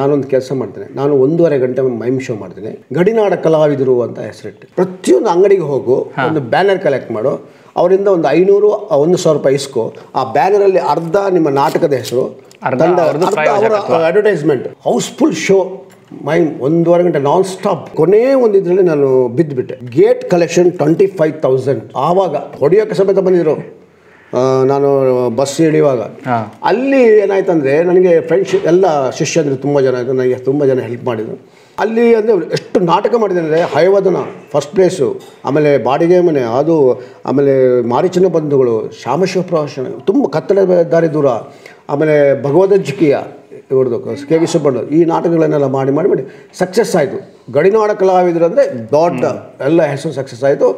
ನಾನೊಂದು ಕೆಲಸ ಮಾಡ್ತೇನೆ. ನಾನು ಒಂದೂವರೆ ಗಂಟೆ ಮೈಮ್ ಶೋ ಮಾಡ್ತೇನೆ. ಗಡಿನಾಡ ಕಲಾವಿದರು ಅಂತ ಹೆಸರಿಟ್ಟು. ಪ್ರತಿಯೊಂದು ಅಂಗಡಿಗೆ ಹೋಗು ಒಂದು ಬ್ಯಾನರ್ ಕಲೆಕ್ಟ್ ಮಾಡು. ಅವರಿಂದ ಒಂದು ಐನೂರು ಒಂದು ಸಾವಿರ ರೂಪಾಯಿ ಇಸ್ಕೊ. ಆ ಬ್ಯಾನರಲ್ಲಿ ಅರ್ಧ ನಿಮ್ಮ ನಾಟಕದ ಹೆಸರು ಅಡ್ವರ್ಟೈಸ್ಮೆಂಟ್ ಹೌಸ್ಫುಲ್ ಶೋ ಮೈ ಒಂದೂವರೆ ಗಂಟೆ ನಾನ್ ಸ್ಟಾಪ್ ಕೊನೆ ಒಂದು ಇದರಲ್ಲಿ ನಾನು ಬಿದ್ದುಬಿಟ್ಟೆ gate collection twenty five thousand ಆವಾಗ ಹೊಡೆಯೋಕೆ ಸಮೇತ ಬಂದಿದ್ರು. ನಾನು ಬಸ್ ಇಳಿಯುವಾಗ ಅಲ್ಲಿ ಏನಾಯ್ತಂದ್ರೆ ನನಗೆ ಫ್ರೆಂಡ್ಸ್ ಎಲ್ಲ ಶಿಷ್ಯಂದ್ರು ತುಂಬ ಜನ ಆಯಿತು. ನನಗೆ ತುಂಬ ಜನ ಹೆಲ್ಪ್ ಮಾಡಿದರು. ಅಲ್ಲಿ ಅಂದರೆ ಎಷ್ಟು ನಾಟಕ ಮಾಡಿದೆ ಅಂದರೆ ಹಯವದನ ಫಸ್ಟ್ ಪ್ಲೇಸು ಆಮೇಲೆ ಬಾಡಿಗೆ ಮನೆ ಅದು ಆಮೇಲೆ ಮಾರಿಚಿನ ಬಂಧುಗಳು ಶ್ಯಾಮಶಿವ ಪ್ರವಾಸನ ತುಂಬ ಕತ್ತಲೆ ದಾರಿ ದೂರ ಆಮೇಲೆ ಭಗವದ್ಜಿಕೀಯ ಇವ್ರದ್ದು ಕೆ ವಿ ಸುಬ್ಬಣ್ಣ ಈ ನಾಟಕಗಳನ್ನೆಲ್ಲ ಮಾಡಿ ಮಾಡಿ ಮಾಡಿ ಸಕ್ಸಸ್ ಆಯಿತು. ಗಡಿನಾಡ ಕಲಾವಿದರು ಅಂದರೆ ದೊಡ್ಡ ಎಲ್ಲ ಹೆಸರು ಸಕ್ಸಸ್ ಆಯಿತು.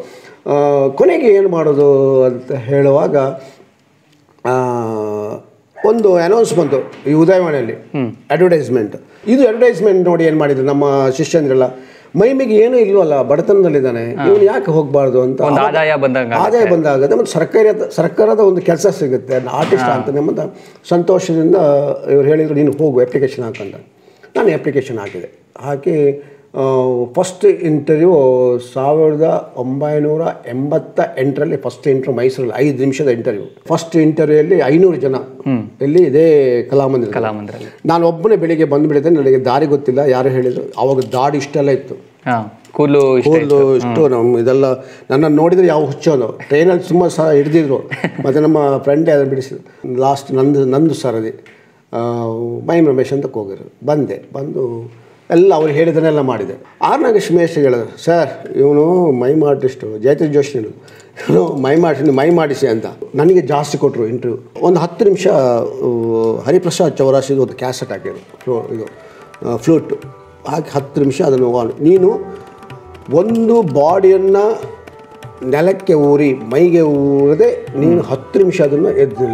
ಕೊನೆಗೆ ಏನು ಮಾಡೋದು ಅಂತ ಹೇಳುವಾಗ ಒಂದು ಅನೌನ್ಸ್ ಬಂತು ಈ ಉದಯವಾಣಿಯಲ್ಲಿ ಅಡ್ವರ್ಟೈಸ್ಮೆಂಟ್ ಇದು ಅಡ್ವರ್ಟೈಸ್ಮೆಂಟ್ ನೋಡಿ ಏನು ಮಾಡಿದ್ರು ನಮ್ಮ ಶಿಷ್ಯಂದ್ರೆಲ್ಲ ಮೈಮಿಗೆ ಏನೂ ಇಲ್ವಲ್ಲ ಬಡತನದಲ್ಲಿದ್ದಾನೆ ಇವನು ಯಾಕೆ ಹೋಗಬಾರ್ದು ಅಂತ ಆದಾಯ ಬಂದಾಗ ಆದಾಯ ಬಂದಾಗ ಮತ್ತು ಸರ್ಕಾರಿ ಸರ್ಕಾರದ ಒಂದು ಕೆಲಸ ಸಿಗುತ್ತೆ. ಆರ್ಟಿಸ್ಟ್ ಅಂತ ನಿಮ್ಮಂತ ಸಂತೋಷದಿಂದ ಇವ್ರು ಹೇಳಿದರು ನೀನು ಹೋಗು ಅಪ್ಲಿಕೇಶನ್ ಹಾಕಂತ. ನಾನು ಅಪ್ಲಿಕೇಶನ್ ಹಾಕಿದೆ. ಹಾಕಿ ಫಸ್ಟ್ ಇಂಟರ್ವ್ಯೂ ಸಾವಿರದ ಒಂಬೈನೂರ ಎಂಬತ್ತ ಎಂಟರಲ್ಲಿ ಫಸ್ಟ್ ಇಂಟರ್ವ್ಯೂ ಮೈಸೂರಲ್ಲಿ ಐದು ನಿಮಿಷದ ಇಂಟರ್ವ್ಯೂ ಫಸ್ಟ್ ಇಂಟರ್ವ್ಯೂಯಲ್ಲಿ ಐನೂರು ಜನ. ಇಲ್ಲಿ ಇದೇ ಕಲಾಮಂದಿರ ಕಲಾಮಂದಿರ ನಾನು ಒಬ್ಬನೇ ಬೆಳಿಗ್ಗೆ ಬಂದುಬಿಡಿದೆ ನನಗೆ ದಾರಿ ಗೊತ್ತಿಲ್ಲ ಯಾರು ಹೇಳಿದರು ಅವಾಗ ದಾಡಿ ಇಷ್ಟೆಲ್ಲ ಇತ್ತು. ಕೂದಲು ಇಷ್ಟ ಕೂದಲು ಇಷ್ಟು ನಮ್ಮ ಇದೆಲ್ಲ ನನ್ನನ್ನು ನೋಡಿದರೆ ಯಾವ ಹುಚ್ಚೋದು ಟ್ರೈನಲ್ಲಿ ತುಂಬ ಸಹ ಹಿಡಿದಿದ್ರು. ಮತ್ತು ನಮ್ಮ ಫ್ರೆಂಡೇ ಅದನ್ನು ಬಿಡಿಸಿದ್ರು. ಲಾಸ್ಟ್ ನಂದು ನಂದು ಸರದಿ. ಮೈ ಮೈಮ್ ರಮೇಶ್ ಅಂತ ಹೋಗಿರು ಬಂದೆ. ಬಂದು ಎಲ್ಲ ಅವ್ರು ಹೇಳಿದನ್ನೆಲ್ಲ ಮಾಡಿದೆ. ಆರ್ನಾಗ ಸುಮೇಶ್ ಹೇಳಿದ ಸರ್, ಇವನು ಮೈಮ್ ಆರ್ಟಿಸ್ಟು ಜಯತೀಶ್ ಜೋಶಿ ಇವನು ಮೈ ಮಾಡಿಸಿ ಮೈ ಮಾಡಿಸಿ ಅಂತ. ನನಗೆ ಜಾಸ್ತಿ ಕೊಟ್ಟರು ಇಂಟರ್ವ್ಯೂ ಒಂದು ಹತ್ತು ನಿಮಿಷ ಹರಿಪ್ರಸಾದ್ ಚೌರಾಸಿದು ಒಂದು ಕ್ಯಾಸೆಟ್ ಹಾಕಿದ್ರು ಇದು ಫ್ಲೂಟ್ ಹಾಕಿ ಹತ್ತು ನಿಮಿಷ ಅದನ್ನು. ನೀನು ಒಂದು ಬಾಡಿಯನ್ನು ನೆಲಕ್ಕೆ ಊರಿ, ಮೈಗೆ ಊರದೆ ನೀನು ಹತ್ತು ನಿಮಿಷ ಅದನ್ನು ಎದ್ದು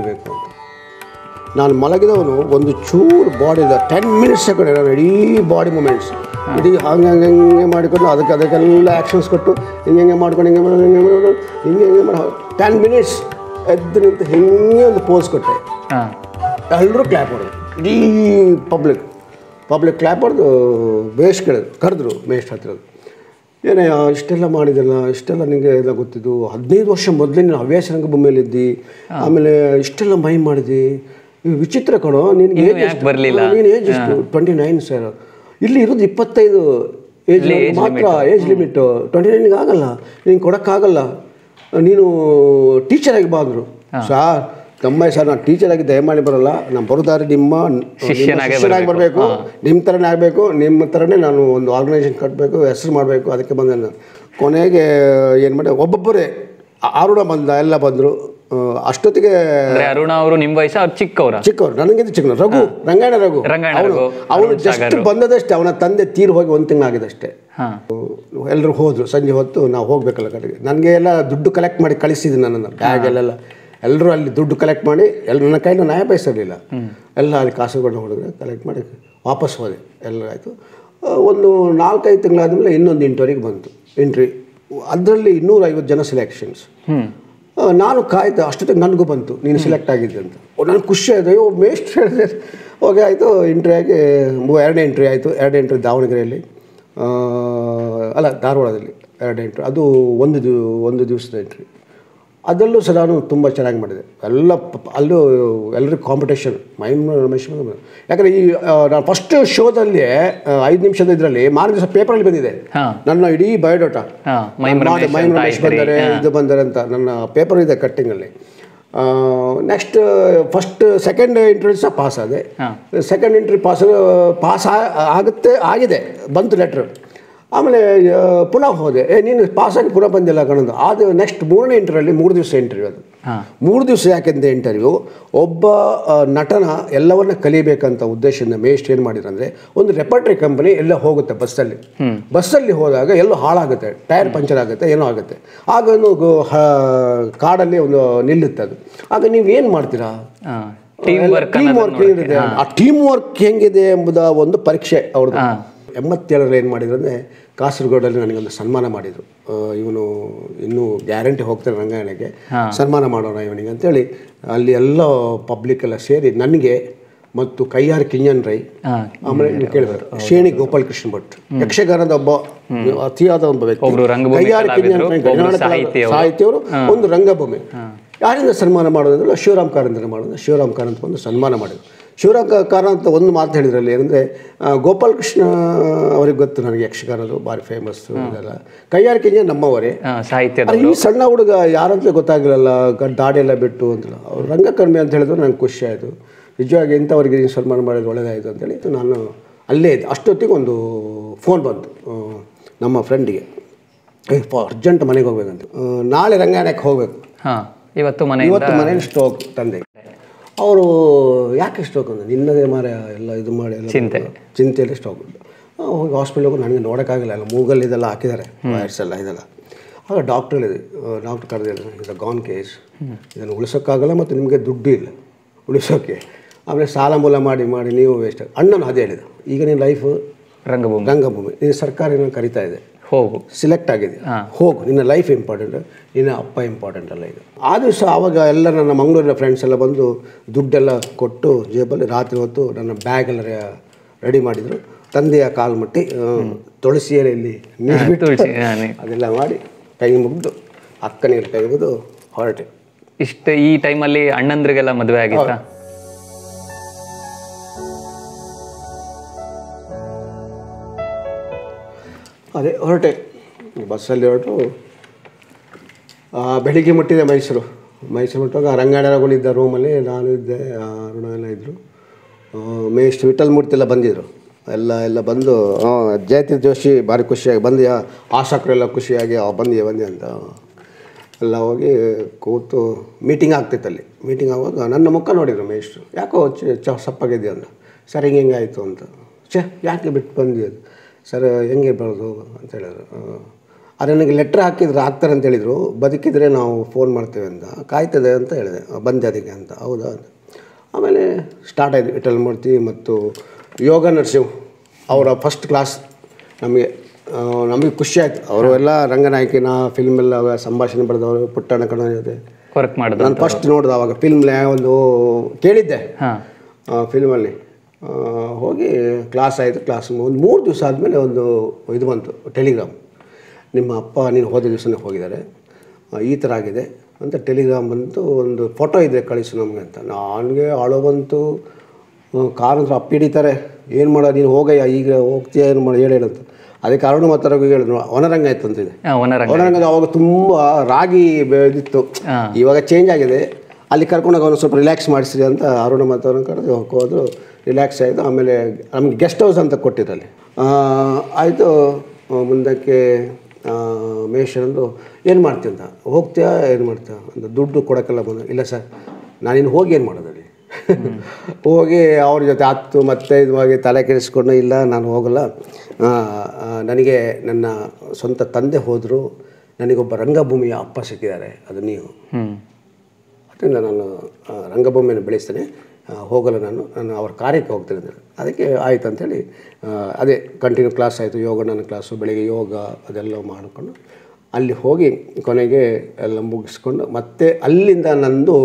ನಾನು ಮಲಗಿದವನು ಒಂದು ಚೂರು ಬಾಡಿ ಟೆನ್ ಮಿನಿಟ್ಸ್ ಸೆಕೆಂಡ್ ನಾನು ಇಡೀ ಬಾಡಿ ಮೂಮೆಂಟ್ಸ್ ಇಡೀ ಹಂಗೆ ಹಂಗೆ ಹಂಗೆ ಮಾಡಿಕೊಂಡು ಅದಕ್ಕೆ ಅದಕ್ಕೆಲ್ಲ ಆ್ಯಕ್ಷನ್ಸ್ ಕೊಟ್ಟು ಹಿಂಗೆ ಹಿಂಗೆ ಮಾಡ್ಕೊಂಡು ಹಿಂಗೆ ಮಾಡಿ ಹಿಂಗೆ ಮಾಡಿ ಹಿಂಗೆ ಹಿಂಗೆ ಮಾಡಿ ಟೆನ್ ಮಿನಿಟ್ಸ್ ಎದ್ದು ನಿಂತು ಹಿಂಗೆ ಒಂದು ಪೋಸ್ ಕೊಟ್ಟೆ. ಎಲ್ಲರೂ ಕ್ಲ್ಯಾಪ್ ಹೊಡೆದು ಇಡೀ ಪಬ್ಲಿಕ್ ಪಬ್ಲಿಕ್ ಕ್ಲ್ಯಾಪ್ ಹೊಡೆದು ಬೇಷ್ ಕೇಳಿದ್ರು ಕರೆದ್ರು ಮೇಸ್ಟ್ ಹತ್ತಿರದು ಏನೇ ಇಷ್ಟೆಲ್ಲ ಮಾಡಿದಲ್ಲ ಇಷ್ಟೆಲ್ಲ ನಿಮಗೆ ಎಲ್ಲ ಗೊತ್ತಿದ್ದು. ಹದಿನೈದು ವರ್ಷ ಮೊದಲೇ ನೀನು ಹವ್ಯಾಸ ರಂಗಭೂಮಿಯಲ್ಲಿದ್ದಿ. ಆಮೇಲೆ ಇಷ್ಟೆಲ್ಲ ಮೈ ಮಾಡಿದಿ ವಿಚಿತ್ರ ಕಣೋ ನಿನ್ಗೆ ಏಜ್ ಬರಲಿಲ್ಲ? ನೀನು ಏಜ್ ಎಷ್ಟು? ಟ್ವೆಂಟಿ ನೈನ್ ಸರ್ ಇಲ್ಲಿ ಇರೋದು ಇಪ್ಪತ್ತೈದು ಏಜ್ ಮಾತ್ರ ಏಜ್ ಲಿಮಿಟ್ ಟ್ವೆಂಟಿ ನೈನ್ಗೆ ಆಗಲ್ಲ. ನೀನು ಕೊಡೋಕ್ಕಾಗಲ್ಲ. ನೀನು ಟೀಚರ್ ಆಗಿ ಬಾದ್ರು ಸಾರ್ ತಮ್ಮ ಸರ್ ನಾನು ಟೀಚರ್ ಆಗಿ ದಯಮಾಡಿ ಬರಲ್ಲ. ನಾನು ಬರೋದಾದ್ರೆ ನಿಮ್ಮ ಶಿಷ್ಯನಾಗೇ ಬರಬೇಕು. ನಿಮ್ಮ ಥರನೇ ಆಗಬೇಕು. ನಿಮ್ಮ ಥರನೇ ನಾನು ಒಂದು ಆರ್ಗನೈಸೇಷನ್ ಕಟ್ಟಬೇಕು ಹೆಸರು ಮಾಡಬೇಕು. ಅದಕ್ಕೆ ಬಂದೆ ನಾನು. ಕೊನೆಗೆ ಏನು ಮಾಡಿ ಒಬ್ಬೊಬ್ಬರೇ ಆರುಣ ಬಂದ ಎಲ್ಲ ಬಂದರು. ಅಷ್ಟೊತ್ತಿಗೆ ಅರುಣ ಅವರು ನಿಮ್ ವಯಸ್ಸು ಅವ್ರು ಚಿಕ್ಕವ್ರ? ಚಿಕ್ಕವ್ರು ನನಗಿಂತ ಚಿಕ್ಕ ರಘು ರಂಗಾಯಣ ರಘು. ರಂಗಾಯಣ ಅವನು ಅವನು ಜಸ್ಟ್. ಬಂದದಷ್ಟೇ ಅವನ ತಂದೆ ತೀರ್ ಹೋಗಿ ಒಂದು ತಿಂಗಳಾಗಿದಷ್ಟೇ ಅಷ್ಟೇ. ಎಲ್ಲರೂ ಹೋದ್ರು ಸಂಜೆ ಹೊತ್ತು ನಾವು ಹೋಗ್ಬೇಕಲ್ಲ ಕಡೆಗೆ. ನನಗೆ ಎಲ್ಲ ದುಡ್ಡು ಕಲೆಕ್ಟ್ ಮಾಡಿ ಕಳಿಸಿದ್ರು ನನ್ನನ್ನು ಬ್ಯಾಗಲ್ಲೆಲ್ಲ. ಎಲ್ಲರೂ ಅಲ್ಲಿ ದುಡ್ಡು ಕಲೆಕ್ಟ್ ಮಾಡಿ ಎಲ್ಲ ನನ್ನ ಕೈಯಲ್ಲಿ ನ್ಯಾಯ ಬಯಸಿರಲಿಲ್ಲ ಎಲ್ಲ ಅಲ್ಲಿ ಕಾಸುಗಳನ್ನ ಹೊಡೆದ್ರೆ ಕಲೆಕ್ಟ್ ಮಾಡಿ ವಾಪಸ್ ಹೋದೆ. ಎಲ್ಲ ಆಯಿತು. ಒಂದು ನಾಲ್ಕೈದು ತಿಂಗಳಾದಮೇಲೆ ಇನ್ನೊಂದು ಇಂಟರ್ವ್ಯೂಗೆ ಬಂತು. ಎಂಟ್ರಿ ಅದರಲ್ಲಿ ಇನ್ನೂರೈವತ್ತು ಜನ ಸೆಲೆಕ್ಷನ್ಸ್ ನಾನು ಕಾಯ್ದೆ, ಅಷ್ಟೊತ್ತಿಗೆ ನನಗೂ ಬಂತು. ನೀನು ಸೆಲೆಕ್ಟ್ ಆಗಿದ್ದೆ ಅಂತ. ನನಗೆ ಖುಷಿ ಆಯಿತು. ಅಯ್ಯೋ ಮೇಸ್ಟ್ ಹೇಳಿದೆ ಓಕೆ, ಆಯಿತು. ಇಂಟ್ರಿ ಆಗಿ ಎರಡನೇ ಎಂಟ್ರಿ ಆಯಿತು. ಎರಡನೇ ಎಂಟ್ರಿ ದಾವಣಗೆರೆಯಲ್ಲಿ. ಅಲ್ಲ, ಧಾರವಾಡದಲ್ಲಿ. ಎರಡನೇ ಎಂಟ್ರಿ ಅದು ಒಂದು ದಿವ, ಒಂದು ದಿವಸದ ಇಂಟ್ರಿ ಅದರಲ್ಲೂ ಸಹ ನಾನು ತುಂಬ ಚೆನ್ನಾಗಿ ಮಾಡಿದೆ. ಎಲ್ಲ ಅಲ್ಲೂ ಎಲ್ಲರಿಗೂ ಕಾಂಪಿಟೇಷನ್ ಮೈಂಡ್ ರಮೇಶ್ ಯಾಕಂದರೆ ಈ ನಾನು ಫಸ್ಟ್ ಶೋದಲ್ಲಿ ಐದು ನಿಮಿಷದ ಇದರಲ್ಲಿ ಮಾರನೇ ದಿವಸ ಪೇಪರಲ್ಲಿ ಬಂದಿದೆ. ನನ್ನ ಇಡೀ ಬಯೋಡಾಟಾ ಮೈಮ್ ರಮೇಶ್. ಬಂದರೆ ಇದು ಬಂದರೆ ಅಂತ ನನ್ನ ಪೇಪರ್ ಇದೆ ಕಟ್ಟಿಂಗಲ್ಲಿ ನೆಕ್ಸ್ಟ್ ಫಸ್ಟ್ ಸೆಕೆಂಡ್ ಇಂಟರ್ವ್ಯೂ ಸಹ ಪಾಸ್ ಆದೆ. ಸೆಕೆಂಡ್ ಇಂಟರ್ವ್ಯೂ ಪಾಸ್ ಪಾಸ್ ಆಗುತ್ತೆ ಆಗಿದೆ. ಬಂತು ಲೆಟ್ರ್ ಆಮೇಲೆ ಪುನಃ ಹೋದೆ. ಏ ನೀನು ಪಾಸಾಗಿ ಪುನಃ ಬಂದಿಲ್ಲ ಕಣದು. ಅದು ನೆಕ್ಸ್ಟ್ ಮೂರನೇ ಇಂಟರ್ವ್ಯೂಲ್ಲಿ ಮೂರು ದಿವಸ ಇಂಟರ್ವ್ಯೂ ಅದು. ಮೂರು ದಿವಸ ಯಾಕೆಂದ್ರೆ ಇಂಟರ್ವ್ಯೂ ಒಬ್ಬ ನಟನ ಎಲ್ಲವನ್ನ ಕಲಿಬೇಕಂತ ಉದ್ದೇಶದಿಂದ ಮೇಸ್ಟ್ ಏನು ಮಾಡಿರಂದ್ರೆ ಒಂದು ರೆಪರ್ಟ್ರಿ ಕಂಪನಿ ಎಲ್ಲ ಹೋಗುತ್ತೆ ಬಸ್ಸಲ್ಲಿ ಬಸ್ಸಲ್ಲಿ ಹೋದಾಗ ಎಲ್ಲೋ ಹಾಳಾಗುತ್ತೆ ಟೈರ್ ಪಂಚರ್ ಆಗುತ್ತೆ ಏನೋ ಆಗುತ್ತೆ. ಆಗ ಒಂದು ಕಾಡಲ್ಲಿ ಒಂದು ನಿಲ್ಲುತ್ತೆ ಅದು. ಆಗ ನೀವು ಏನು ಮಾಡ್ತೀರಾ? ಟೀಮ್ ವರ್ಕ್ ಆ ಟೀಮ್ ವರ್ಕ್ ಹೆಂಗಿದೆ ಎಂಬುದ ಒಂದು ಪರೀಕ್ಷೆ ಅವ್ರದ್ದು ಎಂಬತ್ತೇಳರಲ್ಲಿ ಏನು ಮಾಡಿದ್ರು ಅಂದರೆ ಕಾಸರಗೋಡಲ್ಲಿ ನನಗೊಂದು ಸನ್ಮಾನ ಮಾಡಿದರು. ಇವನು ಇನ್ನೂ ಗ್ಯಾರಂಟಿ ಹೋಗ್ತಾರೆ ರಂಗಾಯಣಕ್ಕೆ. ಸನ್ಮಾನ ಮಾಡೋಣ ಇವನಿಗೆ ಅಂತೇಳಿ ಅಲ್ಲಿ ಎಲ್ಲ ಪಬ್ಲಿಕ್ ಎಲ್ಲ ಸೇರಿ ನನಗೆ ಮತ್ತು ಕೈಯಾರ್ ಕಿಂಜನ್ ರೈ ಆಮೇಲೆ ನೀವು ಶ್ರೇಣಿ ಶೇಣಿ ಗೋಪಾಲಕೃಷ್ಣ ಭಟ್. ಯಕ್ಷಗಾನದ ಒಬ್ಬ ಅತಿಯಾದ ಒಬ್ಬ ವ್ಯಕ್ತಿ. ಕೈಯಾರ್ ಕಿಂಜನ್ ರೈ ಸಾಹಿತಿಯವರು. ಒಂದು ರಂಗಭೂಮಿ. ಯಾರಿಂದ ಸನ್ಮಾನ ಮಾಡೋದಂದ್ರೆ ಶಿವರಾಮ್ ಕಾರಂತರ ಮಾಡೋದು. ಶಿವರಾಮ್ ಕಾರಂತ ಒಂದು ಸನ್ಮಾನ ಮಾಡಿದ್ರು. ಶಿವರಾಮ್ ಕಾರಣ ಅಂತ ಒಂದು ಮಾತು ಹೇಳಿದ್ರಲ್ಲಿ ಏನಂದರೆ ಗೋಪಾಲಕೃಷ್ಣ ಅವ್ರಿಗೆ ಗೊತ್ತು ನನಗೆ ಯಕ್ಷಗಾನದು ಭಾರಿ ಫೇಮಸ್ ಇದೆಲ್ಲ. ಕೈಯಾರ್ ಕಿಂಜನ್ ನಮ್ಮವರೇ. ಸಾಹಿತ್ಯ ಈ ಸಣ್ಣ ಹುಡುಗ ಯಾರಂತಲೇ ಗೊತ್ತಾಗಿರಲ್ಲ ದಾಡಿ ಎಲ್ಲ ಬಿಟ್ಟು ಅಂತ ಅವ್ರು ರಂಗಕರ್ಮಿ ಅಂತ ಹೇಳಿದ್ರು ನಂಗೆ ಖುಷಿ ಆಯಿತು. ನಿಜವಾಗಿ ಇಂಥವ್ರಿಗೆ ಸನ್ಮಾನ ಮಾಡೋದು ಒಳ್ಳೆಯದಾಯಿತು ಅಂತೇಳಿ ನಾನು ಅಲ್ಲೇ ಇದ್ದೆ. ಅಷ್ಟೊತ್ತಿಗೆ ಒಂದು ಫೋನ್ ಬಂತು ನಮ್ಮ ಫ್ರೆಂಡಿಗೆ ಅರ್ಜೆಂಟ್ ಮನೆಗೆ ಹೋಗ್ಬೇಕಂತ. ನಾಳೆ ರಂಗಾಯಣಕ್ಕೆ ಹೋಗ್ಬೇಕು. ಹಾ ಇವತ್ತು ಮನೆ ಇವತ್ತು ಮನೇಲಿ ಸ್ಟೋಕ್ ತಂದೆ. ಅವರು ಯಾಕೆ ಸ್ಟ್ರೋಕ್ ಅಂದ್ರೆ ನಿನ್ನದೇ ಮಾರ ಎಲ್ಲ ಇದು ಮಾಡಿ ಎಲ್ಲ ಚಿಂತೆ. ಚಿಂತೆಯಲ್ಲಿ ಸ್ಟೋಕ್ ಹೋಗಿ ಹಾಸ್ಪಿಟ್ಲಿಗೆ ಹೋಗಿ ನನಗೆ ನೋಡೋಕ್ಕಾಗಿಲ್ಲ ಎಲ್ಲ ಮೂಗಲ್ಲಿ ಇದೆಲ್ಲ ಹಾಕಿದ್ದಾರೆ ವೈರ್ಸ್ ಎಲ್ಲ ಇದೆಲ್ಲ. ಆಗ ಡಾಕ್ಟ್ರ್ ಹೇಳಿದೆ ಡಾಕ್ಟ್ರ್ ಕರೆದಿಲ್ಲ ಇದು ಗಾನ್ ಕೇಸ್ ಇದನ್ನು ಉಳಿಸೋಕ್ಕಾಗಲ್ಲ ಮತ್ತು ನಿಮಗೆ ದುಡ್ಡು ಇಲ್ಲ ಉಳಿಸೋಕ್ಕೆ ಆಮೇಲೆ ಸಾಲ ಮೂಲ ಮಾಡಿ ಮಾಡಿ ನೀವು ವೇಸ್ಟ್ ಅಣ್ಣನ ಅದೇ ಹೇಳಿದ ಈಗ ನಿನ್ನ ಲೈಫು ರಂಗಭೂಮಿ. ರಂಗಭೂಮಿ. ನೀನು ಸರ್ಕಾರ ಏನೋ ಕರಿತಾ ಇದೆ. ಹೋಗು. ಸಿಲೆಕ್ಟ್ ಆಗಿದೆ ಹೋಗು. ನಿನ್ನ ಲೈಫ್ ಇಂಪಾರ್ಟೆಂಟ್ ನಿನ್ನ ಅಪ್ಪ ಇಂಪಾರ್ಟೆಂಟ್ ಅಲ್ಲ ಇದು. ಆ ದಿವಸ ಆವಾಗ ಎಲ್ಲ ನನ್ನ ಮಂಗಳೂರಿನ ಫ್ರೆಂಡ್ಸ್ ಎಲ್ಲ ಬಂದು ದುಡ್ಡೆಲ್ಲ ಕೊಟ್ಟು ಜೇಬಲ್ಲಿ ರಾತ್ರಿ ಹೊತ್ತು ನನ್ನ ಬ್ಯಾಗ್ ಎಲ್ಲ ರೆಡಿ ಮಾಡಿದರು. ತಂದೆಯ ಕಾಲು ಮುಟ್ಟಿ ಆ, ತುಳಸಿ ಎಲೆಯಲ್ಲಿ ನೀರು ಬಿಟ್ಟು. ಅದೆಲ್ಲ ಮಾಡಿ ಕೈ ಮುಗಿದು ಅಕ್ಕನಿಗೆ ಕೈ ಮುಗಿದು ಹೊರಟೆ. ಇಷ್ಟ ಈ ಟೈಮಲ್ಲಿ ಅಣ್ಣಂದ್ರಿಗೆಲ್ಲ ಮದುವೆ ಆಗಿತ್ತಾ? ಅದೇ ಹೊರಟೆ. ಬಸ್ಸಲ್ಲಿ ಹೊರಟು. ಬೆಳಿಗ್ಗೆ ಮುಟ್ಟಿದೆ ಮೈಸೂರು. ಮೈಸೂರು ಮುಟ್ಟುವಾಗ ರಂಗಾಯಣಗಳಿದ್ದ ರೂಮಲ್ಲಿ ನಾನು ಇದ್ದೆ ಅರುಣ ಎಲ್ಲ ಇದ್ದರು ಮೇಸ್ಟ್ ವಿಠಲ್ ಮೂರ್ತಿ ಎಲ್ಲ ಬಂದಿದ್ದರು ಎಲ್ಲ ಎಲ್ಲ ಬಂದು ಜಯತಿ ಜೋಶಿ ಭಾರಿ ಖುಷಿಯಾಗಿ ಬಂದು ಆಶಕರೆಲ್ಲ ಖುಷಿಯಾಗಿ ಬಂದಿಯಾ ಬಂದಿ ಅಂತ ಎಲ್ಲ ಹೋಗಿ ಕೂತು ಮೀಟಿಂಗ್ ಆಗ್ತಿತ್ತು ಅಲ್ಲಿ. ಮೀಟಿಂಗ್ ಆಗುವಾಗ ನನ್ನ ಮುಖ ನೋಡಿದ್ರು ಮೇಷ್ಟ್ರು. ಯಾಕೋ ಚ ಅಂತ. ಸರಿ, ಹಿಂಗೆ ಹಿಂಗೆ ಆಯಿತು ಅಂತ. ಛೇ, ಯಾಕೆ ಬಿಟ್ಟು ಬಂದಿ ಅದು ಸರ್ ಹೆಂಗೆ ಬರೋದು ಅಂತ ಹೇಳಿದ್ರು. ಆ, ಅರೆ ನನಗೆ ಲೆಟ್ರ್ ಹಾಕಿದ್ರು ಹಾಕ್ತಾರೆ ಅಂತ ಹೇಳಿದರು. ಬದುಕಿದ್ರೆ ನಾವು ಫೋನ್ ಮಾಡ್ತೇವೆ ಅಂತ. ಕಾಯ್ತದೆ ಅಂತ ಹೇಳಿದೆ. ಬಂದೆ ಅದಕ್ಕೆ ಅಂತ. ಹೌದಾ ಅಂತ. ಆಮೇಲೆ ಸ್ಟಾರ್ಟ್ ಆಯಿತು. ವಿಠಲ್ ಮೂರ್ತಿ ಮತ್ತು ಯೋಗ ನರಸಿಂಹ ಅವರ ಫಸ್ಟ್ ಕ್ಲಾಸ್ ನಮಗೆ ನಮಗೆ ಖುಷಿ ಆಯಿತು. ಅವರು ಎಲ್ಲ ರಂಗನಾಯಕಿನ ಫಿಲ್ಮ್ ಎಲ್ಲ ಅವ ಸಂಭಾಷಣೆ ಬರೆದವರು ಪುಟ್ಟಣ್ಣ ಕಣ ಜೊತೆ ವರ್ಕ್ ಮಾಡಿದ್ರು ನಾನು ಫಸ್ಟ್ ನೋಡಿದೆ ಅವಾಗ ಫಿಲ್ಮ್ ಒಂದು ಕೇಳಿದ್ದೆ. ಹಾ. ಫಿಲ್ಮಲ್ಲಿ ಹೋಗಿ ಕ್ಲಾಸ್ ಆಯಿತು ಕ್ಲಾಸ್ ಒಂದು ಮೂರು ದಿವಸ ಆದಮೇಲೆ ಒಂದು ಇದು ಬಂತು ಟೆಲಿಗ್ರಾಮ್. ನಿಮ್ಮ ಅಪ್ಪ ನೀನು ಹೋದ ದಿವಸನೇ ಹೋಗಿದ್ದಾರೆ. ಈ ಥರ ಆಗಿದೆ ಅಂತ ಟೆಲಿಗ್ರಾಮ್ ಬಂತು ಒಂದು ಫೋಟೋ ಇದೆ ಕಳಿಸು ನಮಗೆ ಅಂತ. ನನಗೆ ಅಳು ಬಂತು ಕಾರ್ ಅಪ್ಪಿ ಹಿಡಿತಾರೆ. ಏನು ಮಾಡೋ ನೀನು ಹೋಗಯ್ಯ ಈಗ ಹೋಗ್ತೀಯ ಏನು ಮಾಡಿ ಹೇಳಿ ಅಂತ. ಅದಕ್ಕೆ ಕಾರಣ ಮಾತಾಡೋಕೆ ಹೇಳಿದ್ರು. ಒನರಂಗ ಆಯ್ತು ಅಂತಿದೆ ಅವರಂಗ ಅವಾಗ ತುಂಬ ರಾಗಿ ಬೆಳೆದಿತ್ತು. ಇವಾಗ ಚೇಂಜ್ ಆಗಿದೆ. ಅಲ್ಲಿ ಕರ್ಕೊಂಡೋಗಿ ಅವನು ಸ್ವಲ್ಪ ರಿಲ್ಯಾಕ್ಸ್ ಮಾಡಿಸ್ರಿ ಅಂತ ಅರುಣ ಮಾತಾಡೋ ಕರೆದು ಹೋದ್ರು ರಿಲ್ಯಾಕ್ಸ್ ಆಯಿತು ಆಮೇಲೆ ನಮಗೆ ಗೆಸ್ಟ್ ಹೌಸ್ ಅಂತ ಕೊಟ್ಟಿದ್ದಲ್ಲಿ ಆಯಿತು ಮುಂದಕ್ಕೆ ಮೇಷರಂದು ಏನು ಮಾಡ್ತೀಯ ಅಂತ? ಹೋಗ್ತೀಯಾ ಏನು ಮಾಡ್ತೀಯ ಅಂತ ದುಡ್ಡು ಕೊಡೋಕ್ಕೆಲ್ಲ ಬಂದ. ಇಲ್ಲ ಸರ್ ನಾನಿನ್ನು ಹೋಗಿ ಏನು ಮಾಡೋದಲ್ಲಿ ಹೋಗಿ ಅವ್ರ ಜೊತೆ ಹತ್ತು ಮತ್ತೆ ಇದುವಾಗಿ ತಲೆ ಕೆಡಿಸ್ಕೊಂಡು ಇಲ್ಲ ನಾನು ಹೋಗಲ್ಲ. ನನಗೆ ನನ್ನ ಸ್ವಂತ ತಂದೆ ಹೋದರು ನನಗೊಬ್ಬ ರಂಗಭೂಮಿಯ ಅಪ್ಪ ಸಿಕ್ಕಿದ್ದಾರೆ ಅದು ನೀವು. ಅದರಿಂದ ನಾನು ರಂಗಭೂಮಿಯನ್ನು ಬೆಳೆಸ್ತೇನೆ. ಹೋಗಲ್ಲ ನಾನು ನಾನು ಅವ್ರ ಕಾರ್ಯಕ್ಕೆ ಹೋಗ್ತೇನೆ. ಅದಕ್ಕೆ ಆಯ್ತು ಅಂಥೇಳಿ ಅದೇ ಕಂಟಿನ್ಯೂ ಕ್ಲಾಸ್ ಆಯಿತು, ಯೋಗ ನನ್ನ ಕ್ಲಾಸು ಬೆಳಿಗ್ಗೆ ಯೋಗ ಅದೆಲ್ಲ ಮಾಡಿಕೊಂಡು ಅಲ್ಲಿ ಹೋಗಿ ಕೊನೆಗೆ ಎಲ್ಲ ಮುಗಿಸ್ಕೊಂಡು ಮತ್ತೆ ಅಲ್ಲಿಂದ ನಂದು,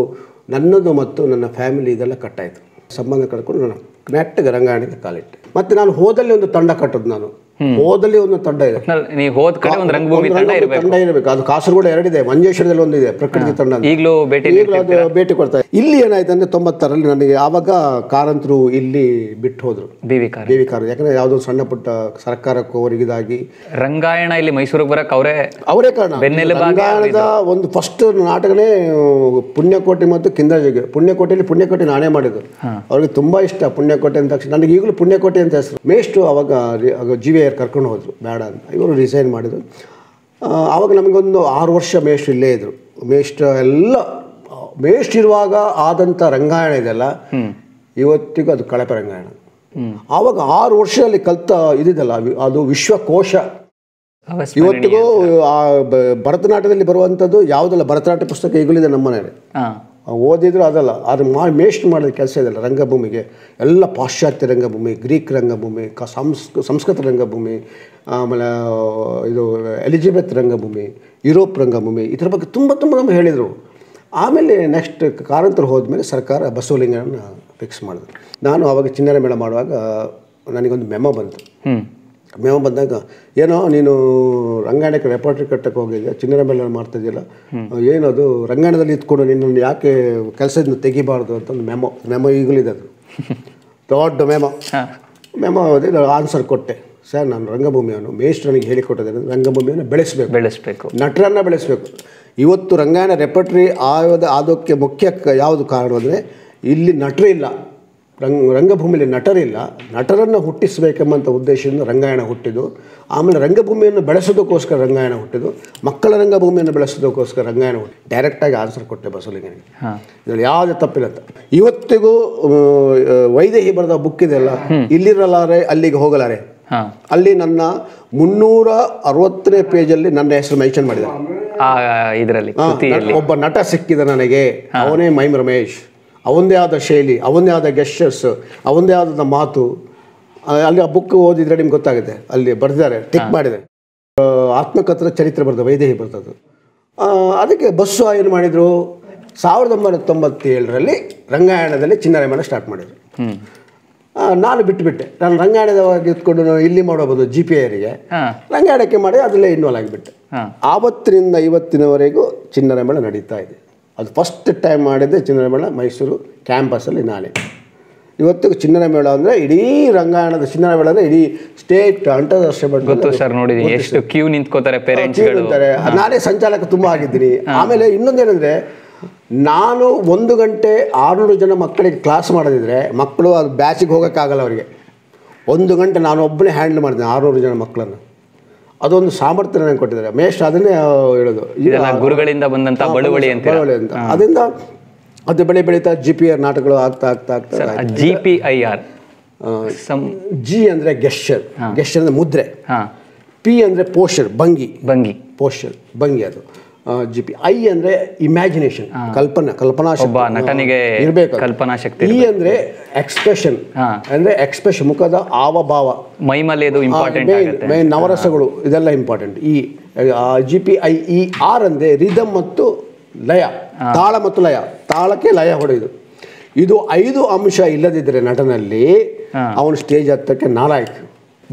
ನನ್ನದು ಮತ್ತು ನನ್ನ ಫ್ಯಾಮಿಲಿ ಇದೆಲ್ಲ ಕಟ್ಟಾಯಿತು. ಸಂಬಂಧ ಕಳ್ಕೊಂಡು ನಾನು ನೆಟ್ಟಗೆ ರಂಗಾಯಣಕ್ಕೆ ಕಾಲಿಟ್ಟೆ. ಮತ್ತು ನಾನು ಹೋದಲ್ಲಿ ಒಂದು ತಂಡ ಕಟ್ಟೋದು ನಾನು. ಹೋದಲ್ಲಿ ಒಂದು ತಂಡ ಇದೆ. ಒಟ್ನಲ್ಲಿ ನೀವು ಹೋದ ಕಡೆ ಒಂದು ರಂಗಭೂಮಿ ಒಂದು ತಂಡ ಇರಬೇಕು. ತಂಡ ಇರಬೇಕು. ಅದು ಕಾಸರಗೋಡು ಎರಡಿದೆ ಮಂಜೇಶ್ವರದಲ್ಲಿ ಒಂದಿದೆ ಪ್ರಕೃತಿ ತಂಡ ಈಗಲೂ ಭೇಟಿ ಈಗಲೂ ಅದು ಭೇಟಿ ಕೊಡ್ತಾರೆ. ಇಲ್ಲಿ ಏನಾಯ್ತು ಅಂದ್ರೆ ತೊಂಬತ್ತರಲ್ಲಿ ನನಗೆ ಆವಾಗ ಕಾರಂತರು ಇಲ್ಲಿ ಬಿಟ್ಟು ಹೋದ್ರು. ಬಿ ಕಾರ್ ಯಾಕಂದರೆ ಯಾವುದೋ ಸಣ್ಣ ಪುಟ್ಟ ಸರ್ಕಾರಕ್ಕೂ ಅವರಿಗಿದಾಗಿ. ರಂಗಾಯಣ ಇಲ್ಲಿ ಮೈಸೂರಿಗೆ ಬರಕ್ ಅವರೇ ಅವರೇ ಕಾರಣ. ರಂಗಾಯಣದ ಒಂದು ಫಸ್ಟ್ ನಾಟಕನೇ ಪುಣ್ಯಕೋಟೆ ಮತ್ತು ಕಿಂದಜಿಗೆ ಪುಣ್ಯಕೋಟೆಯಲ್ಲಿ ಪುಣ್ಯಕೋಟೆ ನಾನೇ ಮಾಡಿದ್ರು ಅವ್ರಿಗೆ ತುಂಬಾ ಇಷ್ಟ ಪುಣ್ಯಕೋಟೆ ಅಂತ ತಕ್ಷಣ. ನನಗೆ ಈಗಲೂ ಪುಣ್ಯಕೋಟೆ ಅಂತ ಹೆಸರು. ಮೇಷ್ಟು ಅವಾಗ ರಿ- ಜಿ ಕರ್ಕೊಂಡು ಹೋದರು. ಬೇಡ ಅಂತ. ಇವರು ರಿಸೈನ್ ಮಾಡಿದರು. ಆವಾಗ ನಮಗೊಂದು ಆರು ವರ್ಷ ಮೇಷ್ಟ್ರು ಇಲ್ಲೇ ಇದ್ದರು ಮೇಷ್ಟ್ರ ಎಲ್ಲ ಮೇಷ್ಟ್ ಇರುವಾಗ ಆದಂಥ ರಂಗಾಯಣ ಇದೆಲ್ಲ ಇವತ್ತಿಗೂ ಅದು ಕಳಪೆ ರಂಗಾಯಣ. ಆವಾಗ ಆರು ವರ್ಷದಲ್ಲಿ ಕಲ್ತ ಇದಿದಲ್ಲ ಅದು ವಿಶ್ವಕೋಶ. ಇವತ್ತಿಗೂ ಆ ಭರತನಾಟ್ಯದಲ್ಲಿ ಬರುವಂಥದ್ದು ಯಾವುದೆಲ್ಲ ಭರತನಾಟ್ಯ ಪುಸ್ತಕ ಈಗಲಿದೆ ನಮ್ಮ ಹಾ. ಆ ಓದಿದ್ರು ಅದಲ್ಲ ಅದು ಮಾ ಮೇಸ್ಟ್ ಮಾಡಿದ ಕೆಲಸ ಇದೆಲ್ಲ ರಂಗಭೂಮಿಗೆ. ಎಲ್ಲ ಪಾಶ್ಚಾತ್ಯ ರಂಗಭೂಮಿ, ಗ್ರೀಕ್ ರಂಗಭೂಮಿ, ಕ, ಸಂಸ್, ಸಂಸ್ಕೃತ ರಂಗಭೂಮಿ, ಆಮೇಲೆ ಇದು, ಎಲಿಜಬೆತ್ ರಂಗಭೂಮಿ, ಯುರೋಪ್ ರಂಗಭೂಮಿ ಇದ್ರ ಬಗ್ಗೆ ತುಂಬ ತುಂಬ ನಮ್ಗೆ ಹೇಳಿದರು. ಆಮೇಲೆ ನೆಕ್ಸ್ಟ್ ಕಾರಂತರು ಹೋದ್ಮೇಲೆ ಸರ್ಕಾರ ಬಸವಲಿಂಗನ ಫಿಕ್ಸ್ ಮಾಡಿದ್ರು. ನಾನು ಆವಾಗ ಚಿನ್ನರ ಮೇಳ ಮಾಡುವಾಗ, ನನಗೊಂದು ಮೆಮೊ ಬಂತು. ಮೇವ ಬಂದಾಗ ಏನೋ ನೀನು ರಂಗಾಯಣಕ್ಕೆ ರೆಪಾರ್ಟ್ರಿ ಕಟ್ಟಕ್ಕೆ ಹೋಗಿದ್ದೆ ಚಿನ್ನರ ಮೇಲೆ ಮಾಡ್ತಿದ್ದಿಲ್ಲ ಏನದು? ರಂಗಾಯಣದಲ್ಲಿ ಇದ್ಕೊಂಡು ನಿನ್ನನ್ನು ಯಾಕೆ ಕೆಲಸದಿಂದ ತೆಗಿಬಾರ್ದು ಅಂತ ಒಂದು ಮೆಮೊ ಮೆಮೊ ಈಗಲಿದೆ ಅದು. ದೊಡ್ಡ ಮೆಮೊ ಮೆಮೊ ಅದೇ ಆನ್ಸರ್ ಕೊಟ್ಟೆ. ಸರ್ ನಾನು ರಂಗಭೂಮಿಯನ್ನು ಮೇಸ್ಟ್ ನನಗೆ ಹೇಳಿಕೊಟ್ಟಿದ್ದೇನೆ ರಂಗಭೂಮಿಯನ್ನು ಬೆಳೆಸಬೇಕು. ಬೆಳೆಸಬೇಕು. ನಟರನ್ನು ಬೆಳೆಸಬೇಕು. ಇವತ್ತು ರಂಗಾಯಣ ರೆಪರ್ಟ್ರಿ ಆಯೋದ ಆದೋಕ್ಕೆ ಮುಖ್ಯ ಕ- ಯಾವುದು ಕಾರಣ ಅಂದರೆ ಇಲ್ಲಿ ನಟರು ಇಲ್ಲ. ರಂಗ ರಂಗಭೂಮಿಯಲ್ಲಿ ನಟರಿಲ್ಲ. ನಟರನ್ನು ಹುಟ್ಟಿಸಬೇಕೆಂಬಂಥ ಉದ್ದೇಶದಿಂದ ರಂಗಾಯಣ ಹುಟ್ಟಿದ್ದು. ಆಮೇಲೆ ರಂಗಭೂಮಿಯನ್ನು ಬೆಳೆಸೋದಕ್ಕೋಸ್ಕರ ರಂಗಾಯಣ ಹುಟ್ಟಿದ್ದು. ಮಕ್ಕಳ ರಂಗಭೂಮಿಯನ್ನು ಬೆಳೆಸೋದಕ್ಕೋಸ್ಕರ ರಂಗಾಯಣ ಹುಟ್ಟಿ ಡೈರೆಕ್ಟಾಗಿ ಆನ್ಸರ್ ಕೊಟ್ಟೆ ಬಸವಲಿಂಗನಿಗೆ ಇದರಲ್ಲಿ ಯಾವುದೇ ತಪ್ಪಿಲ್ಲ. ಅಂತ ಇವತ್ತಿಗೂ ವೈದೇಹಿ ಬರೆದ ಬುಕ್ ಇದೆಯಲ್ಲ ಇಲ್ಲಿರಲಾರೆ ಅಲ್ಲಿಗೆ ಹೋಗಲಾರೆ. ಅಲ್ಲಿ ನನ್ನ ಮುನ್ನೂರ ಅರವತ್ತನೇ ಪೇಜಲ್ಲಿ ನನ್ನ ಹೆಸರು ಮೆನ್ಷನ್ ಮಾಡಿದ್ದಾರೆ. ಆ ಇದರಲ್ಲಿ ಕೃತಿಯಲ್ಲಿ. ಒಬ್ಬ ನಟ ಸಿಕ್ಕಿದ ನನಗೆ. ಅವನೇ ಮೈಮ್ ರಮೇಶ್. ಅವನದೇ ಆದ ಶೈಲಿ ಅವನದೇ ಆದ ಗೆಸ್ಟರ್ಸ್ ಅವನದೇ ಆದ ಮಾತು. ಅಲ್ಲಿ ಆ ಬುಕ್ ಓದಿದ್ರೆ ನಿಮ್ಗೆ ಗೊತ್ತಾಗುತ್ತೆ. ಅಲ್ಲಿ ಬರೆದಿದ್ದಾರೆ ಟಿಕ್ ಮಾಡಿದ್ದಾರೆ. ಆತ್ಮಕತ್ರ ಆತ್ಮಕಥನ ಚರಿತ್ರೆ ಬರ್ತದೆ ವೈದೇಹಿ ಬರ್ತದೆ ಅದಕ್ಕೆ ಬಸ್ಸು ಏನು ಮಾಡಿದರು? ಸಾವಿರದ ಒಂಬೈನೂರ ತೊಂಬತ್ತೇಳರಲ್ಲಿ ರಂಗಾಯಣದಲ್ಲಿ ಚಿನ್ನರೆ ಮೇಳ ಸ್ಟಾರ್ಟ್ ಮಾಡಿದರು ನಾನು ಬಿಟ್ಟುಬಿಟ್ಟೆ ನಾನು ರಂಗಾಯಣದವಾಗಿ ಇದ್ಕೊಂಡು ಇಲ್ಲಿ ಮಾಡಬಹುದು ಜಿ ಪಿ ಐರಿಗೆ ರಂಗಾಯಣಕ್ಕೆ ಮಾಡಿ ಅದರಲ್ಲೇ ಇನ್ವಾಲ್ವ್ ಆಗಿಬಿಟ್ಟೆ. ಆವತ್ತಿನಿಂದ ಇವತ್ತಿನವರೆಗೂ ಚಿನ್ನರೆ ಮೇಳ ನಡೀತಾ ಇದೆ. ಅದು ಫಸ್ಟ್ ಟೈಮ್ ಮಾಡಿದ್ದೆ ಚಿನ್ನರ ಮೇಳ ಮೈಸೂರು ಕ್ಯಾಂಪಸಲ್ಲಿ ನಾನೇ. ಇವತ್ತಿಗೂ ಚಿನ್ನರ ಮೇಳ ಅಂದರೆ ಇಡೀ ರಂಗಾಯಣದ ಚಿನ್ನರ ಮೇಳ ಅಂದರೆ ಇಡೀ ಸ್ಟೇಟ್ ಅಂತಾರಾಷ್ಟ್ರೀಯ ಗೊತ್ತು ಸರ್ ಎಷ್ಟು ಕ್ಯೂ ನಿಂತ್ಕೋತಾರೆ ನಾನೇ ಸಂಚಾಲಕ ತುಂಬ ಆಗಿದ್ದೀನಿ. ಆಮೇಲೆ ಇನ್ನೊಂದೇನೆಂದರೆ ನಾನು ಒಂದು ಗಂಟೆ ಆರುನೂರು ಜನ ಮಕ್ಕಳಿಗೆ ಕ್ಲಾಸ್ ಮಾಡೋದಿದ್ರೆ ಮಕ್ಕಳು ಅದು ಬ್ಯಾಚಿಗೆ ಹೋಗೋಕ್ಕಾಗಲ್ಲ ಅವರಿಗೆ. ಒಂದು ಗಂಟೆ ನಾನು ಒಬ್ಬನೇ ಹ್ಯಾಂಡಲ್ ಮಾಡಿದೆ ಆರುನೂರು ಜನ ಮಕ್ಕಳನ್ನು. ಅದೊಂದು ಸಾಮರ್ಥ್ಯ ನನಗೆ ಕೊಟ್ಟಿದ್ದಾರೆ. ಮೇಷ್ಟ್ರು ಅದನ್ನೇ ಹೇಳೋದು. ಗುರುಗಳಿಂದ ಬಂದಂತ ಬಳುವಳಿ ಅಂತ ಬಳುವಳಿ ಅಂತ. ಅದರಿಂದ ಅದು ಬೆಳೆ ಬೆಳೀತಾ ಜಿ ಪಿ ಆರ್ ನಾಟಕಗಳು ಆಗ್ತಾ ಆಗ್ತಾ ಆಗ್ತಾ ಜಿ ಪಿ ಐ ಆರ್ ಸಮ್ ಜಿ ಅಂದ್ರೆ ಗೆಶ್ಚರ್ ಗೆಶ್ಚರ್ ಅಂದ್ರೆ ಮುದ್ರೆ. ಪಿ ಅಂದ್ರೆ ಪೋಷರ್ ಭಂಗಿ ಭಂಗಿ ಪೋಷರ್ ಭಂಗಿ ಅದು. ಜಿ ಪಿ ಐ ಅಂದ್ರೆ ಇಮ್ಯಾಜಿನೇಷನ್ ಕಲ್ಪನಾ ಕಲ್ಪನಾ ಒಬ್ಬ ನಟನಿಗೆ ಇರಬೇಕು ಕಲ್ಪನಾ ಶಕ್ತಿ ಇ ಅಂದರೆ ಎಕ್ಸ್ಪ್ರೆಷನ್ ಅಂದ್ರೆ ಎಕ್ಸ್ಪ್ರೆಷನ್ ಮುಖದ ಹಾವಭಾವ. ಮೈಮಲ್ಲಿ ಇದು ಇಂಪಾರ್ಟೆಂಟ್ ನವರಸಗಳು ಇದೆಲ್ಲ ಇಂಪಾರ್ಟೆಂಟ್ ಈ G P I E R ಅಂದ್ರೆ ರಿದಮ್ ಮತ್ತು ಲಯ. ತಾಳ ಮತ್ತು ಲಯ. ತಾಳಕ್ಕೆ ಲಯ ಹೊಡೆಯುದು. ಇದು ಐದು ಅಂಶ ಇಲ್ಲದಿದ್ದರೆ ನಟನಲ್ಲಿ ಅವನು ಸ್ಟೇಜ್ ಹತ್ತಕ್ಕೆ ನಾಲಾಯಕ್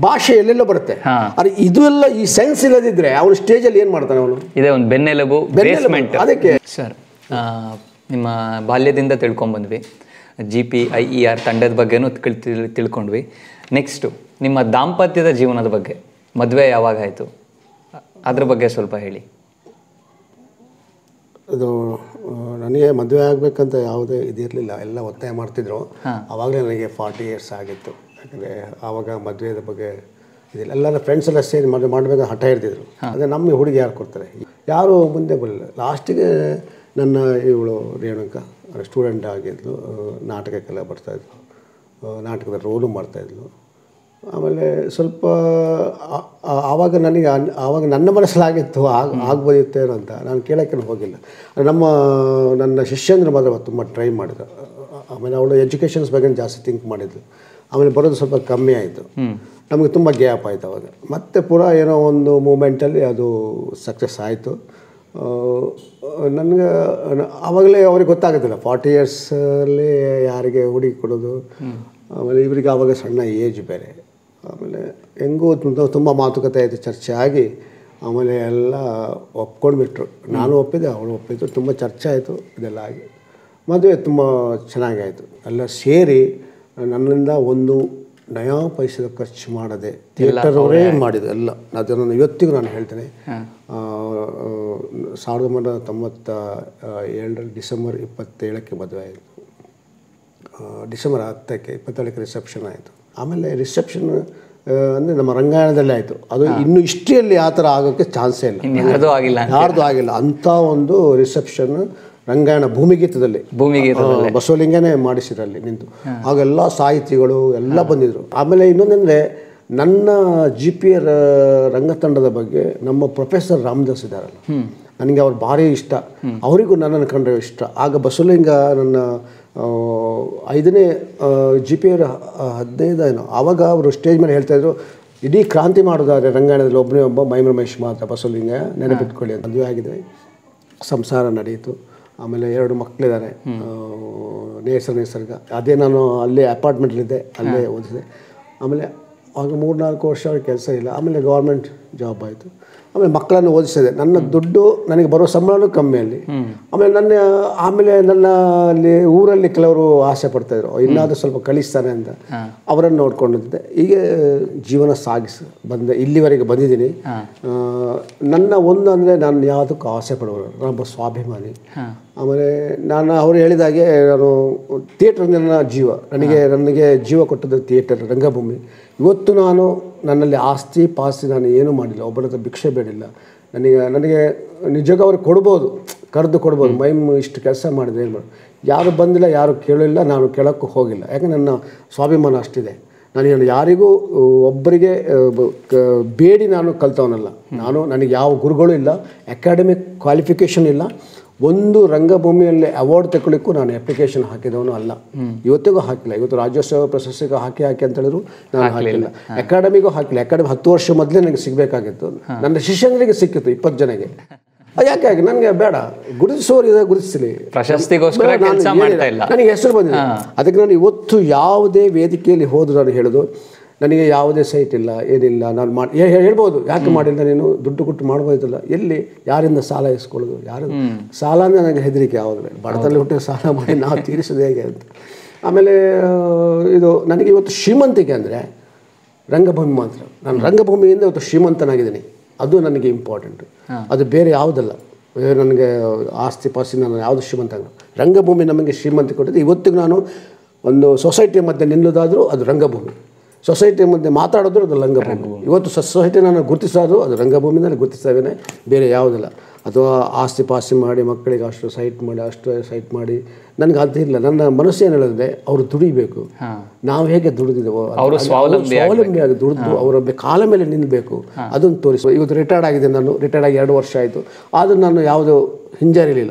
ಭಾಷೆ ಎಲ್ಲೆಲ್ಲೋ ಬರುತ್ತೆ. ಅದು ಇದು ಎಲ್ಲ ಈ ಸೆನ್ಸ್ ಇಲ್ಲದಿದ್ರೆ ಅವನು ಸ್ಟೇಜಲ್ಲಿ ಏನು ಮಾಡ್ತಾನೆ ಅವನು? ಇದೇ ಒಂದು ಬೆನ್ನೆಲುಬು. ಬೇಸ್ಮೆಂಟ್ ಅದಕ್ಕೆ. ಸರ್ ನಿಮ್ಮ ಬಾಲ್ಯದಿಂದ ತಿಳ್ಕೊಂಬಂದ್ವಿ. G P I E R ತಂಡದ ಬಗ್ಗೆನೂ ತಿಳ್- ತಿಳ್- ತಿಳ್ಕೊಂಡ್ವಿ. ನೆಕ್ಸ್ಟು ನಿಮ್ಮ ದಾಂಪತ್ಯದ ಜೀವನದ ಬಗ್ಗೆ. ಮದುವೆ ಯಾವಾಗ ಆಯಿತು? ಅದ್ರ ಬಗ್ಗೆ ಸ್ವಲ್ಪ ಹೇಳಿ. ಅದು ನನಗೆ ಮದುವೆ ಆಗಬೇಕಂತ ಯಾವುದೇ ಇದಿರಲಿಲ್ಲ. ಎಲ್ಲ ಒತ್ತಾಯ ಮಾಡ್ತಿದ್ರು. ಆವಾಗಲೇ ನನಗೆ ಫಾರ್ಟಿ ಇಯರ್ಸ್ ಆಗಿತ್ತು. ಯಾಕಂದರೆ ಆವಾಗ ಮದುವೆದ ಬಗ್ಗೆ ಇದಿಲ್ಲ. ಎಲ್ಲರ ಫ್ರೆಂಡ್ಸ್ ಎಲ್ಲ ಸೇರಿ ಮದುವೆ ಮಾಡಬೇಕು ಹಠ ಇರ್ತಿದ್ರು ಅದೇ ನಮ್ಮ ಹುಡುಗಿ ಯಾರು ಕೊಡ್ತಾರೆ? ಯಾರು ಮುಂದೆ ಬರಲಿಲ್ಲ. ಲಾಸ್ಟಿಗೆ ನನ್ನ ಇವಳು ರೇಣುಕ ಸ್ಟೂಡೆಂಟ್ ಆಗಿದ್ಲು. ನಾಟಕಕ್ಕೆಲ್ಲ ಬರ್ತಾಯಿದ್ಲು ನಾಟಕದ ರೋಲು ಮಾಡ್ತಾಯಿದ್ಲು ಆಮೇಲೆ ಸ್ವಲ್ಪ ಆವಾಗ ನನಗೆ ಆವಾಗ ನನ್ನ ಮನಸ್ಸಲ್ಲಾಗಿತ್ತು ಆಗ ಆಗ್ಬೋದಿತ್ತೇನೋ ಅಂತ. ನಾನು ಕೇಳೋಕ್ಕೆ ಹೋಗಿಲ್ಲ. ನಮ್ಮ ನನ್ನ ಶಿಷ್ಯಂದ್ರ ಮಾತ್ರ ತುಂಬ ಟ್ರೈ ಮಾಡಿದ. ಆಮೇಲೆ ಅವಳು ಎಜುಕೇಷನ್ಸ್ ಬಗ್ಗೆ ಜಾಸ್ತಿ ಥಿಂಕ್ ಮಾಡಿದ್ಲು. ಆಮೇಲೆ ಬರೋದು ಸ್ವಲ್ಪ ಕಮ್ಮಿ ಆಯಿತು. ನಮಗೆ ತುಂಬ ಗ್ಯಾಪ್ ಆಯಿತು ಅವಾಗ. ಮತ್ತೆ ಪುನಃ ಏನೋ ಒಂದು ಮೂಮೆಂಟಲ್ಲಿ ಅದು ಸಕ್ಸಸ್ ಆಯಿತು. ನನಗೆ ಆವಾಗಲೇ ಅವ್ರಿಗೆ ಗೊತ್ತಾಗುತ್ತಿಲ್ಲ ಫಾರ್ಟಿ ಇಯರ್ಸಲ್ಲಿ ಯಾರಿಗೆ ಹುಡುಗಿ ಕೊಡೋದು. ಆಮೇಲೆ ಇವರಿಗೆ ಆವಾಗ ಸಣ್ಣ ಏಜ್ ಬೇರೆ. ಆಮೇಲೆ ಹೆಂಗೂ ತುಂಬ ತುಂಬ ಮಾತುಕತೆ ಆಯಿತು ಚರ್ಚೆ ಆಗಿ. ಆಮೇಲೆ ಎಲ್ಲ ಒಪ್ಕೊಂಡ್ಬಿಟ್ರು. ನಾನು ಒಪ್ಪಿದ್ದೆ ಅವಳು ಒಪ್ಪಿದ್ದು ತುಂಬ ಚರ್ಚೆ ಆಯಿತು ಇದೆಲ್ಲ ಆಗಿ. ಮದುವೆ ತುಂಬ ಚೆನ್ನಾಗಾಯಿತು. ಎಲ್ಲ ಸೇರಿ ನನ್ನಿಂದ ಒಂದು ನಯಾ ಪೈಸದ ಖರ್ಚು ಮಾಡದೆ ಥಿಯೇಟರ್ ಅವರೇ ಮಾಡಿದೆ ಎಲ್ಲ. ಅದನ್ನು ಇವತ್ತಿಗೂ ನಾನು ಹೇಳ್ತೇನೆ. ಸಾವಿರದ ಒಂಬೈನೂರ ತೊಂಬತ್ತ ಏಳರಲ್ಲಿ ಡಿಸೆಂಬರ್ ಇಪ್ಪತ್ತೇಳಕ್ಕೆ ಮದುವೆ ಆಯಿತು. ಡಿಸೆಂಬರ್ ಹತ್ತಕ್ಕೆ ಇಪ್ಪತ್ತೇಳಕ್ಕೆ ರಿಸೆಪ್ಷನ್ ಆಯಿತು. ಆಮೇಲೆ ರಿಸೆಪ್ಷನ್ ಅಂದರೆ ನಮ್ಮ ರಂಗಾಯಣದಲ್ಲೇ ಆಯಿತು. ಅದು ಇನ್ನು ಹಿಸ್ಟ್ರಿಯಲ್ಲಿ ಆ ಥರ ಆಗೋಕ್ಕೆ ಚಾನ್ಸೇ ಇಲ್ಲ. ಯಾರ್ದು ಆಗಿಲ್ಲ ಅಂಥ ಒಂದು ರಿಸೆಪ್ಷನ್ ರಂಗಾಯಣ ಭೂಮಿಗೀತದಲ್ಲಿ. ಭೂಮಿಗೆ ಆ, ಬಸವಲಿಂಗನೇ ಮಾಡಿಸಿರಲ್ಲಿ ನಿಂತು. ಆಗೆಲ್ಲ ಸಾಹಿತಿಗಳು ಎಲ್ಲ ಬಂದಿದ್ರು. ಆಮೇಲೆ ಇನ್ನೊಂದಂದರೆ ನನ್ನ ಜಿ ಪಿ ಆರ್ ರಂಗತಂಡದ ಬಗ್ಗೆ ನಮ್ಮ ಪ್ರೊಫೆಸರ್ ರಾಮದಾಸ್ ಇದ್ದಾರಲ್ಲ. ನನಗೆ ಅವ್ರು ಭಾರಿ ಇಷ್ಟ. ಅವರಿಗೂ ನನ್ನನ್ನು ಕಂಡ್ರೆ ಇಷ್ಟ. ಆಗ ಬಸವಲಿಂಗ ನನ್ನ ಐದನೇ ಜಿ ಪಿ ಆರ್ ಹದಿನೈದು ಏನೋ ಆವಾಗ ಅವರು ಸ್ಟೇಜ್ ಮೇಲೆ ಹೇಳ್ತಾಯಿದ್ರು ಇಡೀ ಕ್ರಾಂತಿ ಮಾಡೋದಾದ್ರೆ ರಂಗಾಯಣದಲ್ಲಿ ಒಬ್ಬನೇ ಒಬ್ಬ ಮೈಮ್ರಮೇಶ್ ಮಾತ್ರ ಬಸವಲಿಂಗ ನೆನಪಿಟ್ಕೊಳ್ಳಿ ಮದುವೆ ಆಗಿದೆ. ಸಂಸಾರ ನಡೆಯಿತು. ಆಮೇಲೆ ಎರಡು ಮಕ್ಕಳಿದ್ದಾರೆ ನೇಸರ್ ನಿಸರ್ಗ. ಅದೇ ನಾನು ಅಲ್ಲೇ ಅಪಾರ್ಟ್ಮೆಂಟ್ಲಿದ್ದೆ ಅಲ್ಲೇ ಓದಿದೆ ಆಮೇಲೆ ಆಗ ಮೂರು ನಾಲ್ಕು ವರ್ಷ ಅವ್ರಿಗೆ ಕೆಲಸ ಇಲ್ಲ. ಆಮೇಲೆ ಗೌರ್ಮೆಂಟ್ ಜಾಬ್ ಆಯಿತು. ಆಮೇಲೆ ಮಕ್ಕಳನ್ನು ಓದಿಸಿದೆ. ನನ್ನ ದುಡ್ಡು ನನಗೆ ಬರೋ ಸಂಬಳನೂ ಕಮ್ಮಿ ಅಲ್ಲಿ. ಆಮೇಲೆ ನನ್ನ ಆಮೇಲೆ ನನ್ನ ಅಲ್ಲಿ ಊರಲ್ಲಿ ಕೆಲವರು ಆಸೆ ಪಡ್ತಾಯಿದ್ರು ಇನ್ನಾದರೂ ಸ್ವಲ್ಪ ಕಳಿಸ್ತಾನೆ ಅಂತ. ಅವರನ್ನು ನೋಡ್ಕೊಂಡಿದ್ದೆ. ಹೀಗೆ ಜೀವನ ಸಾಗಿಸಿ ಬಂದೆ. ಇಲ್ಲಿವರೆಗೆ ಬಂದಿದ್ದೀನಿ. ನನ್ನ ಒಂದು ಅಂದರೆ ನಾನು ಯಾವುದಕ್ಕೂ ಆಸೆ ಪಡೋರು ನಾನೊಬ್ಬ ಸ್ವಾಭಿಮಾನಿ. ಆಮೇಲೆ ನಾನು ಅವರು ಹೇಳಿದಾಗೆ ನಾನು ಥಿಯೇಟರ್ ನನ್ನ ಜೀವ. ನನಗೆ ನನಗೆ ಜೀವ ಕೊಟ್ಟದ್ದು ಥಿಯೇಟರ್ ರಂಗಭೂಮಿ. ಇವತ್ತು ನಾನು ನನ್ನಲ್ಲಿ ಆಸ್ತಿ ಪಾಸ್ತಿ ನಾನು ಏನೂ ಮಾಡಿಲ್ಲ ಒಬ್ಬರ ಹತ್ರ ಭಿಕ್ಷೆ ಬೇಡಿಲ್ಲ. ನನಗೆ ನನಗೆ ನಿಜಕ್ಕೂ ಅವ್ರಿಗೆ ಕೊಡ್ಬೋದು ಕರೆದು ಕೊಡ್ಬೋದು ಮೈಮ್ ಇಷ್ಟು ಕೆಲಸ ಮಾಡಿದೆ ಏನು ಮಾಡಿ ಯಾರು ಬಂದಿಲ್ಲ ಯಾರು ಕೇಳಿಲ್ಲ ನಾನು ಕೇಳೋಕ್ಕೂ ಹೋಗಿಲ್ಲ. ಯಾಕೆ ನನ್ನ ಸ್ವಾಭಿಮಾನ ಅಷ್ಟಿದೆ. ನಾನು ಯಾರಿಗೂ ಒಬ್ಬರಿಗೆ ಬೇಡಿ ನಾನು ಕಲ್ತವನಲ್ಲ. ನಾನು ನನಗೆ ಯಾವ ಗುರುಗಳು ಇಲ್ಲ ಅಕಾಡೆಮಿಕ್ ಕ್ವಾಲಿಫಿಕೇಷನ್ ಇಲ್ಲ. ಒಂದು ರಂಗಭೂಮಿಯಲ್ಲಿ ಅವಾರ್ಡ್ ತಗೊಳ್ಳಿಕ್ಕೂ ನಾನು ಅಪ್ಲಿಕೇಶನ್ ಹಾಕಿದವನು ಅಲ್ಲ. ಇವತ್ತಿಗೂ ಹಾಕಿಲ್ಲ. ಇವತ್ತು ರಾಜ್ಯೋತ್ಸವ ಪ್ರಶಸ್ತಿಗೂ ಹಾಕಿ ಹಾಕಿ ಅಂತ ಹೇಳಿದ್ರು ನಾನು ಹಾಕಿಲ್ಲ. ಅಕಾಡೆಮಿಗೂ ಹಾಕಿಲ್ಲ. ಅಕಾಡೆಮಿ ಹತ್ತು ವರ್ಷ ಮೊದಲೇ ನನಗೆ ಸಿಗಬೇಕಾಗಿತ್ತು. ನನ್ನ ಶಿಷ್ಯನಿಗೆ ಸಿಕ್ಕಿತ್ತು ಇಪ್ಪತ್ತು ಜನಗೆ. ಯಾಕೆ ನನಗೆ ಬೇಡ. ಗುರುತಿಸೋರು ಇದೆ ಗುರುತಿಸಲಿ. ಪ್ರಶಸ್ತಿಗೋಸ್ಕರ ನನಗೆ ಹೆಸರು ಬಂದಿದೆ. ಅದಕ್ಕೆ ನಾನು ಇವತ್ತು ಯಾವುದೇ ವೇದಿಕೆಯಲ್ಲಿ ಹೋದ್ರು ನಾನು ಹೇಳೋದು ನನಗೆ ಯಾವುದೇ ಸೈಟ್ ಇಲ್ಲ ಏನಿಲ್ಲ ನಾನು ಮಾಡಿ ಹೇಳ್ಬೋದು. ಯಾಕೆ ಮಾಡಿಲ್ಲ? ನೀನು ದುಡ್ಡು ಕೊಟ್ಟು ಮಾಡ್ಬೋದಿಲ್ಲ ಎಲ್ಲಿ ಯಾರಿಂದ ಸಾಲ ಇಸ್ಕೊಳ್ಳೋದು ಯಾರು? ಸಾಲ ಅಂದರೆ ನನಗೆ ಹೆದರಿಕೆ ಯಾವುದಿಲ್ಲ ಬಡತಲ್ಲಿ ಹುಟ್ಟಿದ ಸಾಲ ಮಾಡಿ ನಾವು ತೀರಿಸೋದು ಹೇಗೆ ಅಂತ. ಆಮೇಲೆ ಇದು ನನಗೆ ಇವತ್ತು ಶ್ರೀಮಂತಿಕೆ ಅಂದರೆ ರಂಗಭೂಮಿ ಮಾತ್ರ. ನಾನು ರಂಗಭೂಮಿಯಿಂದ ಇವತ್ತು ಶ್ರೀಮಂತನಾಗಿದ್ದೀನಿ. ಅದು ನನಗೆ ಇಂಪಾರ್ಟೆಂಟ್ ಅದು ಬೇರೆ ಯಾವುದಲ್ಲ. ನನಗೆ ಆಸ್ತಿ ಪಾಸ್ತಿ ನಾನು ಯಾವುದು ಶ್ರೀಮಂತ. ರಂಗಭೂಮಿ ನಮಗೆ ಶ್ರೀಮಂತ ಕೊಟ್ಟಿದ್ದು ಇವತ್ತಿಗೂ ನಾನು ಒಂದು ಸೊಸೈಟಿ ಮಧ್ಯೆ ನಿಲ್ಲೋದಾದರೂ ಅದು ರಂಗಭೂಮಿ. ಸೊಸೈಟಿಯ ಮುಂದೆ ಮಾತಾಡೋದು ಅದು ರಂಗಭೂಮಿ. ಇವತ್ತು ಸೊಸೈಟಿ ನಾನು ಗುರುತಿಸೋದು ಅದು ರಂಗಭೂಮಿನಲ್ಲಿ ಗುರುತಿಸ್ತೇನೆ ಬೇರೆ ಯಾವುದಿಲ್ಲ. ಅಥವಾ ಆಸ್ತಿ ಪಾಸ್ತಿ ಮಾಡಿ ಮಕ್ಕಳಿಗೆ ಅಷ್ಟು ಸೈಟ್ ಮಾಡಿ ಅಷ್ಟು ಸೈಟ್ ಮಾಡಿ ನನಗೆ ಅದಿಲ್ಲ ನನ್ನ ಮನಸ್ಸು ಏನು ಹೇಳಿದ್ರೆ ಅವರು ದುಡಿಬೇಕು. ನಾವು ಹೇಗೆ ದುಡಿದಿದ್ದೇವೋ ಅದು- ಅವರು ಸ್ವಾವಲಂಬಿ ಸ್ವಾವಲಂಬಿಯಾಗಿ ದುಡಿದು ಅವರ ಕಾಲ ಮೇಲೆ ನಿಲ್ಲಬೇಕು ಅದನ್ನು ತೋರಿಸುವ. ಇವತ್ತು ರಿಟೈರ್ಡ್ ಆಗಿದೆ ನಾನು. ರಿಟೈರ್ಡ್ ಆಗಿ ಎರಡು ವರ್ಷ ಆಯಿತು. ಆದರೂ ನಾನು ಯಾವುದು ಹಿಂಜರಿಲಿಲ್ಲ.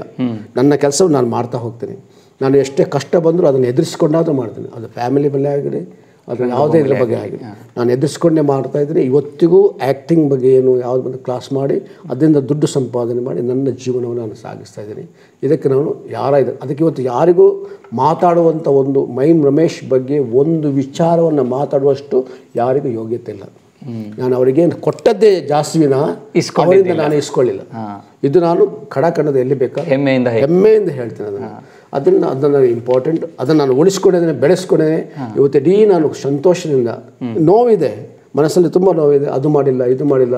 ನನ್ನ ಕೆಲಸವನ್ನು ನಾನು ಮಾಡ್ತಾ ಹೋಗ್ತೀನಿ. ನಾನು ಎಷ್ಟೇ ಕಷ್ಟ ಬಂದರೂ ಅದನ್ನು ಎದುರಿಸ್ಕೊಂಡಾದರೂ ಮಾಡ್ತೀನಿ. ಅದು ಫ್ಯಾಮಿಲಿ ಮೇಲೆ ಆಗಲಿ ಅದು ಯಾವುದೇ ಇದ್ರ ಬಗ್ಗೆ ಆಗಿ. ನಾನು ಎದುರಿಸ್ಕೊಂಡೇ ಮಾಡ್ತಾ ಇದ್ದೀನಿ. ಇವತ್ತಿಗೂ ಆ್ಯಕ್ಟಿಂಗ್ ಬಗ್ಗೆ ಏನು ಯಾವ್ದು ಬಂದು ಕ್ಲಾಸ್ ಮಾಡಿ ಅದರಿಂದ ದುಡ್ಡು ಸಂಪಾದನೆ ಮಾಡಿ ನನ್ನ ಜೀವನವನ್ನು ನಾನು ಸಾಗಿಸ್ತಾ ಇದ್ದೀನಿ. ಇದಕ್ಕೆ ನಾನು ಯಾರ ಇದು ಅದಕ್ಕೆ ಇವತ್ತು ಯಾರಿಗೂ ಮಾತಾಡುವಂಥ ಒಂದು ಮೈಮ್ ರಮೇಶ್ ಬಗ್ಗೆ ಒಂದು ವಿಚಾರವನ್ನು ಮಾತಾಡುವಷ್ಟು ಯಾರಿಗೂ ಯೋಗ್ಯತೆ ಇಲ್ಲ. ನಾನು ಅವರಿಗೆ ಕೊಟ್ಟದ್ದೇ ಜಾಸ್ತಿ ವಿನ ಅವರಿಂದ ನಾನು ಇಸ್ಕೊಳ್ಳಿಲ್ಲ. ಇದು ನಾನು ಕಡಕಣದ ಎಲ್ಲಿ ಬೇಕಾ ಹೆಮ್ಮೆಯಿಂದ ಹೆಮ್ಮೆಯಿಂದ ಹೇಳ್ತೀನಿ ಅದನ್ನು. ಅದನ್ನು ಅದನ್ನು ಇಂಪಾರ್ಟೆಂಟ್ ಅದನ್ನು ನಾನು ಉಳಿಸ್ಕೊಂಡಿದ್ದೇನೆ ಬೆಳೆಸ್ಕೊಂಡಿದ್ದೇನೆ. ಇವತ್ತು ಇಡೀ ನಾನು ಸಂತೋಷದಿಂದ ನೋವಿದೆ ಮನಸ್ಸಲ್ಲಿ ತುಂಬ ನೋವಿದೆ ಅದು ಮಾಡಿಲ್ಲ ಇದು ಮಾಡಿಲ್ಲ.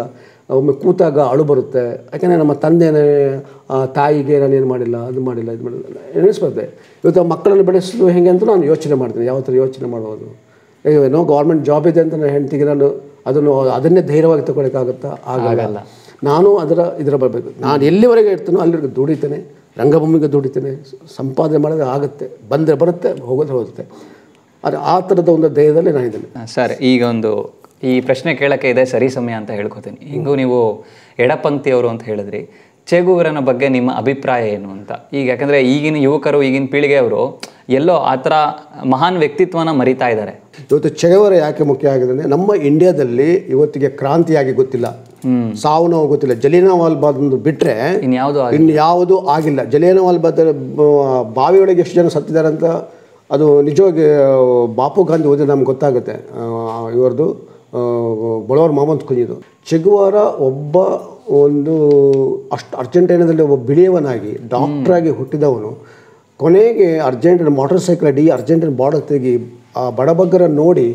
ಒಮ್ಮೆ ಕೂತಾಗ ಅಳು ಬರುತ್ತೆ. ಯಾಕಂದರೆ ನಮ್ಮ ತಂದೆನೇ ತಾಯಿಗೆ ನಾನು ಏನು ಮಾಡಿಲ್ಲ ಅದು ಮಾಡಿಲ್ಲ ಇದು ಮಾಡಿಲ್ಲ. ಎಣಿಸ್ಬಾರ್ದೆ ಇವತ್ತು ಮಕ್ಕಳನ್ನು ಬೆಳೆಸೋದು ಹೇಗೆ ಅಂತ ನಾನು ಯೋಚನೆ ಮಾಡ್ತೀನಿ. ಯಾವ ಥರ ಯೋಚನೆ ಮಾಡ್ಬೋದು? ಏನೋ ಗೌರ್ಮೆಂಟ್ ಜಾಬ್ ಇದೆ ಅಂತ ನನ್ನ ಹೆಂಡತಿಗೆ ನಾನು ಅದನ್ನು ಅದನ್ನೇ ಧೈರ್ಯವಾಗಿ ತಗೊಳಕ್ಕಾಗುತ್ತಾ ಆಗಲ್ಲ. ನಾನು ಅದರ ಇದರ ಬರಬೇಕು. ನಾನು ಎಲ್ಲಿವರೆಗೆ ಇರ್ತಾನೋ ಅಲ್ಲಿವರೆಗೆ ದುಡಿತೇನೆ ರಂಗಭೂಮಿಗೆ ದುಡಿತೇನೆ ಸಂಪಾದನೆ ಮಾಡಿದ್ರೆ ಆಗುತ್ತೆ ಬಂದರೆ ಬರುತ್ತೆ ಹೋಗೋದು ಹೋಗುತ್ತೆ. ಅದು ಆ ಥರದ ಒಂದು ಧ್ಯೇಯದಲ್ಲಿ ನಾನಿದ್ದೇನೆ ಸರ್ ಈಗ ಒಂದು ಈ ಪ್ರಶ್ನೆ ಕೇಳೋಕ್ಕೆ ಇದೆ ಸರಿ ಸಮಯ ಅಂತ ಹೇಳ್ಕೊತೀನಿ. ಹಿಂಗೂ ನೀವು ಎಡಪಂಕ್ತಿಯವರು ಅಂತ ಹೇಳಿದ್ರಿ. ಚೇಗುವರನ ಬಗ್ಗೆ ನಿಮ್ಮ ಅಭಿಪ್ರಾಯ ಏನು ಅಂತ? ಈಗ ಯಾಕಂದರೆ ಈಗಿನ ಯುವಕರು ಈಗಿನ ಪೀಳಿಗೆಯವರು ಎಲ್ಲೋ ಆ ಥರ ಮಹಾನ್ ವ್ಯಕ್ತಿತ್ವನ ಮರಿತಾ ಇದ್ದಾರೆ. ಇವತ್ತು ಚೆಗವರ ಯಾಕೆ ಮುಖ್ಯ ಆಗಿದೆ ಅಂದರೆ ನಮ್ಮ ಇಂಡಿಯಾದಲ್ಲಿ ಇವತ್ತಿಗೆ ಕ್ರಾಂತಿಯಾಗಿ ಗೊತ್ತಿಲ್ಲ. ಸಾವು ನೋವು ಗೊತ್ತಿಲ್ಲ. ಜಲಿಯನವಾಲ್ ವಾಲ್ಬಾದ್ ಒಂದು ಬಿಟ್ಟರೆ ಇನ್ನು ಯಾವುದು ಆಗಿಲ್ಲ. ಜಲಿಯನವಾಲ್ ವಾಲ್ಬಾದ್ ಬಾವಿಯೊಳಗೆ ಎಷ್ಟು ಜನ ಸತ್ತಿದ್ದಾರೆ ಅಂತ ಅದು ನಿಜವಾಗಿ ಬಾಪು ಗಾಂಧಿ ಓದಿದ್ರೆ ನಮ್ಗೆ ಗೊತ್ತಾಗುತ್ತೆ. ಇವರದು ಬಳವರ್ ಮೊಹಮ್ಮದ್ ಕುಂಜಿದು. ಚೆಗುವಾರ ಒಬ್ಬ ಒಂದು ಅಷ್ಟು ಅರ್ಜೆಂಟೈನಾದಲ್ಲಿ ಒಬ್ಬ ಬಿಳಿಯವನಾಗಿ ಡಾಕ್ಟ್ರಾಗಿ ಹುಟ್ಟಿದವನು ಕೊನೆಗೆ ಅರ್ಜೆಂಟೈನ್ ಮೋಟರ್ ಸೈಕಲ್ ಅಡಿ ಅರ್ಜೆಂಟೈನ್ ಬಾರ್ಡರ್ ತೆಗಿ ಆ ಬಡಬಗ್ಗರ ನೋಡಿ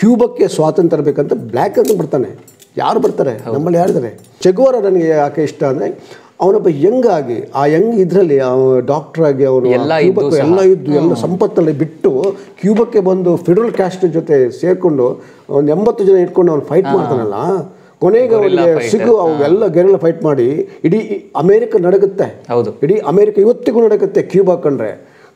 ಕ್ಯೂಬಕ್ಕೆ ಸ್ವಾತಂತ್ರ್ಯ ಬೇಕಂತ ಬ್ಲ್ಯಾಕ್ ಅಂತ ಬರ್ತಾನೆ. ಯಾರು ಬರ್ತಾರೆ? ನಮ್ಮಲ್ಲಿ ಯಾರಿದ್ದಾರೆ? ಚೆಗೋರ ನನಗೆ ಯಾಕೆ ಇಷ್ಟ ಅಂದರೆ ಅವನೊಬ್ಬ ಯಂಗ್ ಆಗಿ ಆ ಯಂಗ್ ಇದರಲ್ಲಿ ಡಾಕ್ಟರ್ ಆಗಿ ಅವನು ಎಲ್ಲ ಆ ಎಲ್ಲ ಇದ್ದು ಎಲ್ಲ ಸಂಪತ್ತಲ್ಲಿ ಬಿಟ್ಟು ಕ್ಯೂಬಕ್ಕೆ ಬಂದು ಫೆಡರಲ್ ಕ್ಯಾಸ್ಟ್ ಜೊತೆ ಸೇರಿಕೊಂಡು ಒಂದು ಎಂಬತ್ತು ಜನ ಇಟ್ಕೊಂಡು ಅವ್ನು ಫೈಟ್ ಮಾಡ್ತಾನಲ್ಲ? ಕೊನೆಗೆ ಅವನಿಗೆ ಸಿಗು ಅವೆಲ್ಲ ಗೆರೆಲ್ಲ ಫೈಟ್ ಮಾಡಿ ಇಡೀ ಅಮೇರಿಕ ನಡಗುತ್ತೆ. ಹೌದು. ಇಡೀ ಅಮೇರಿಕ ಇವತ್ತಿಗೂ ನಡಕತ್ತೆ ಕ್ಯೂಬಾ ಕಂಡ್ರೆ.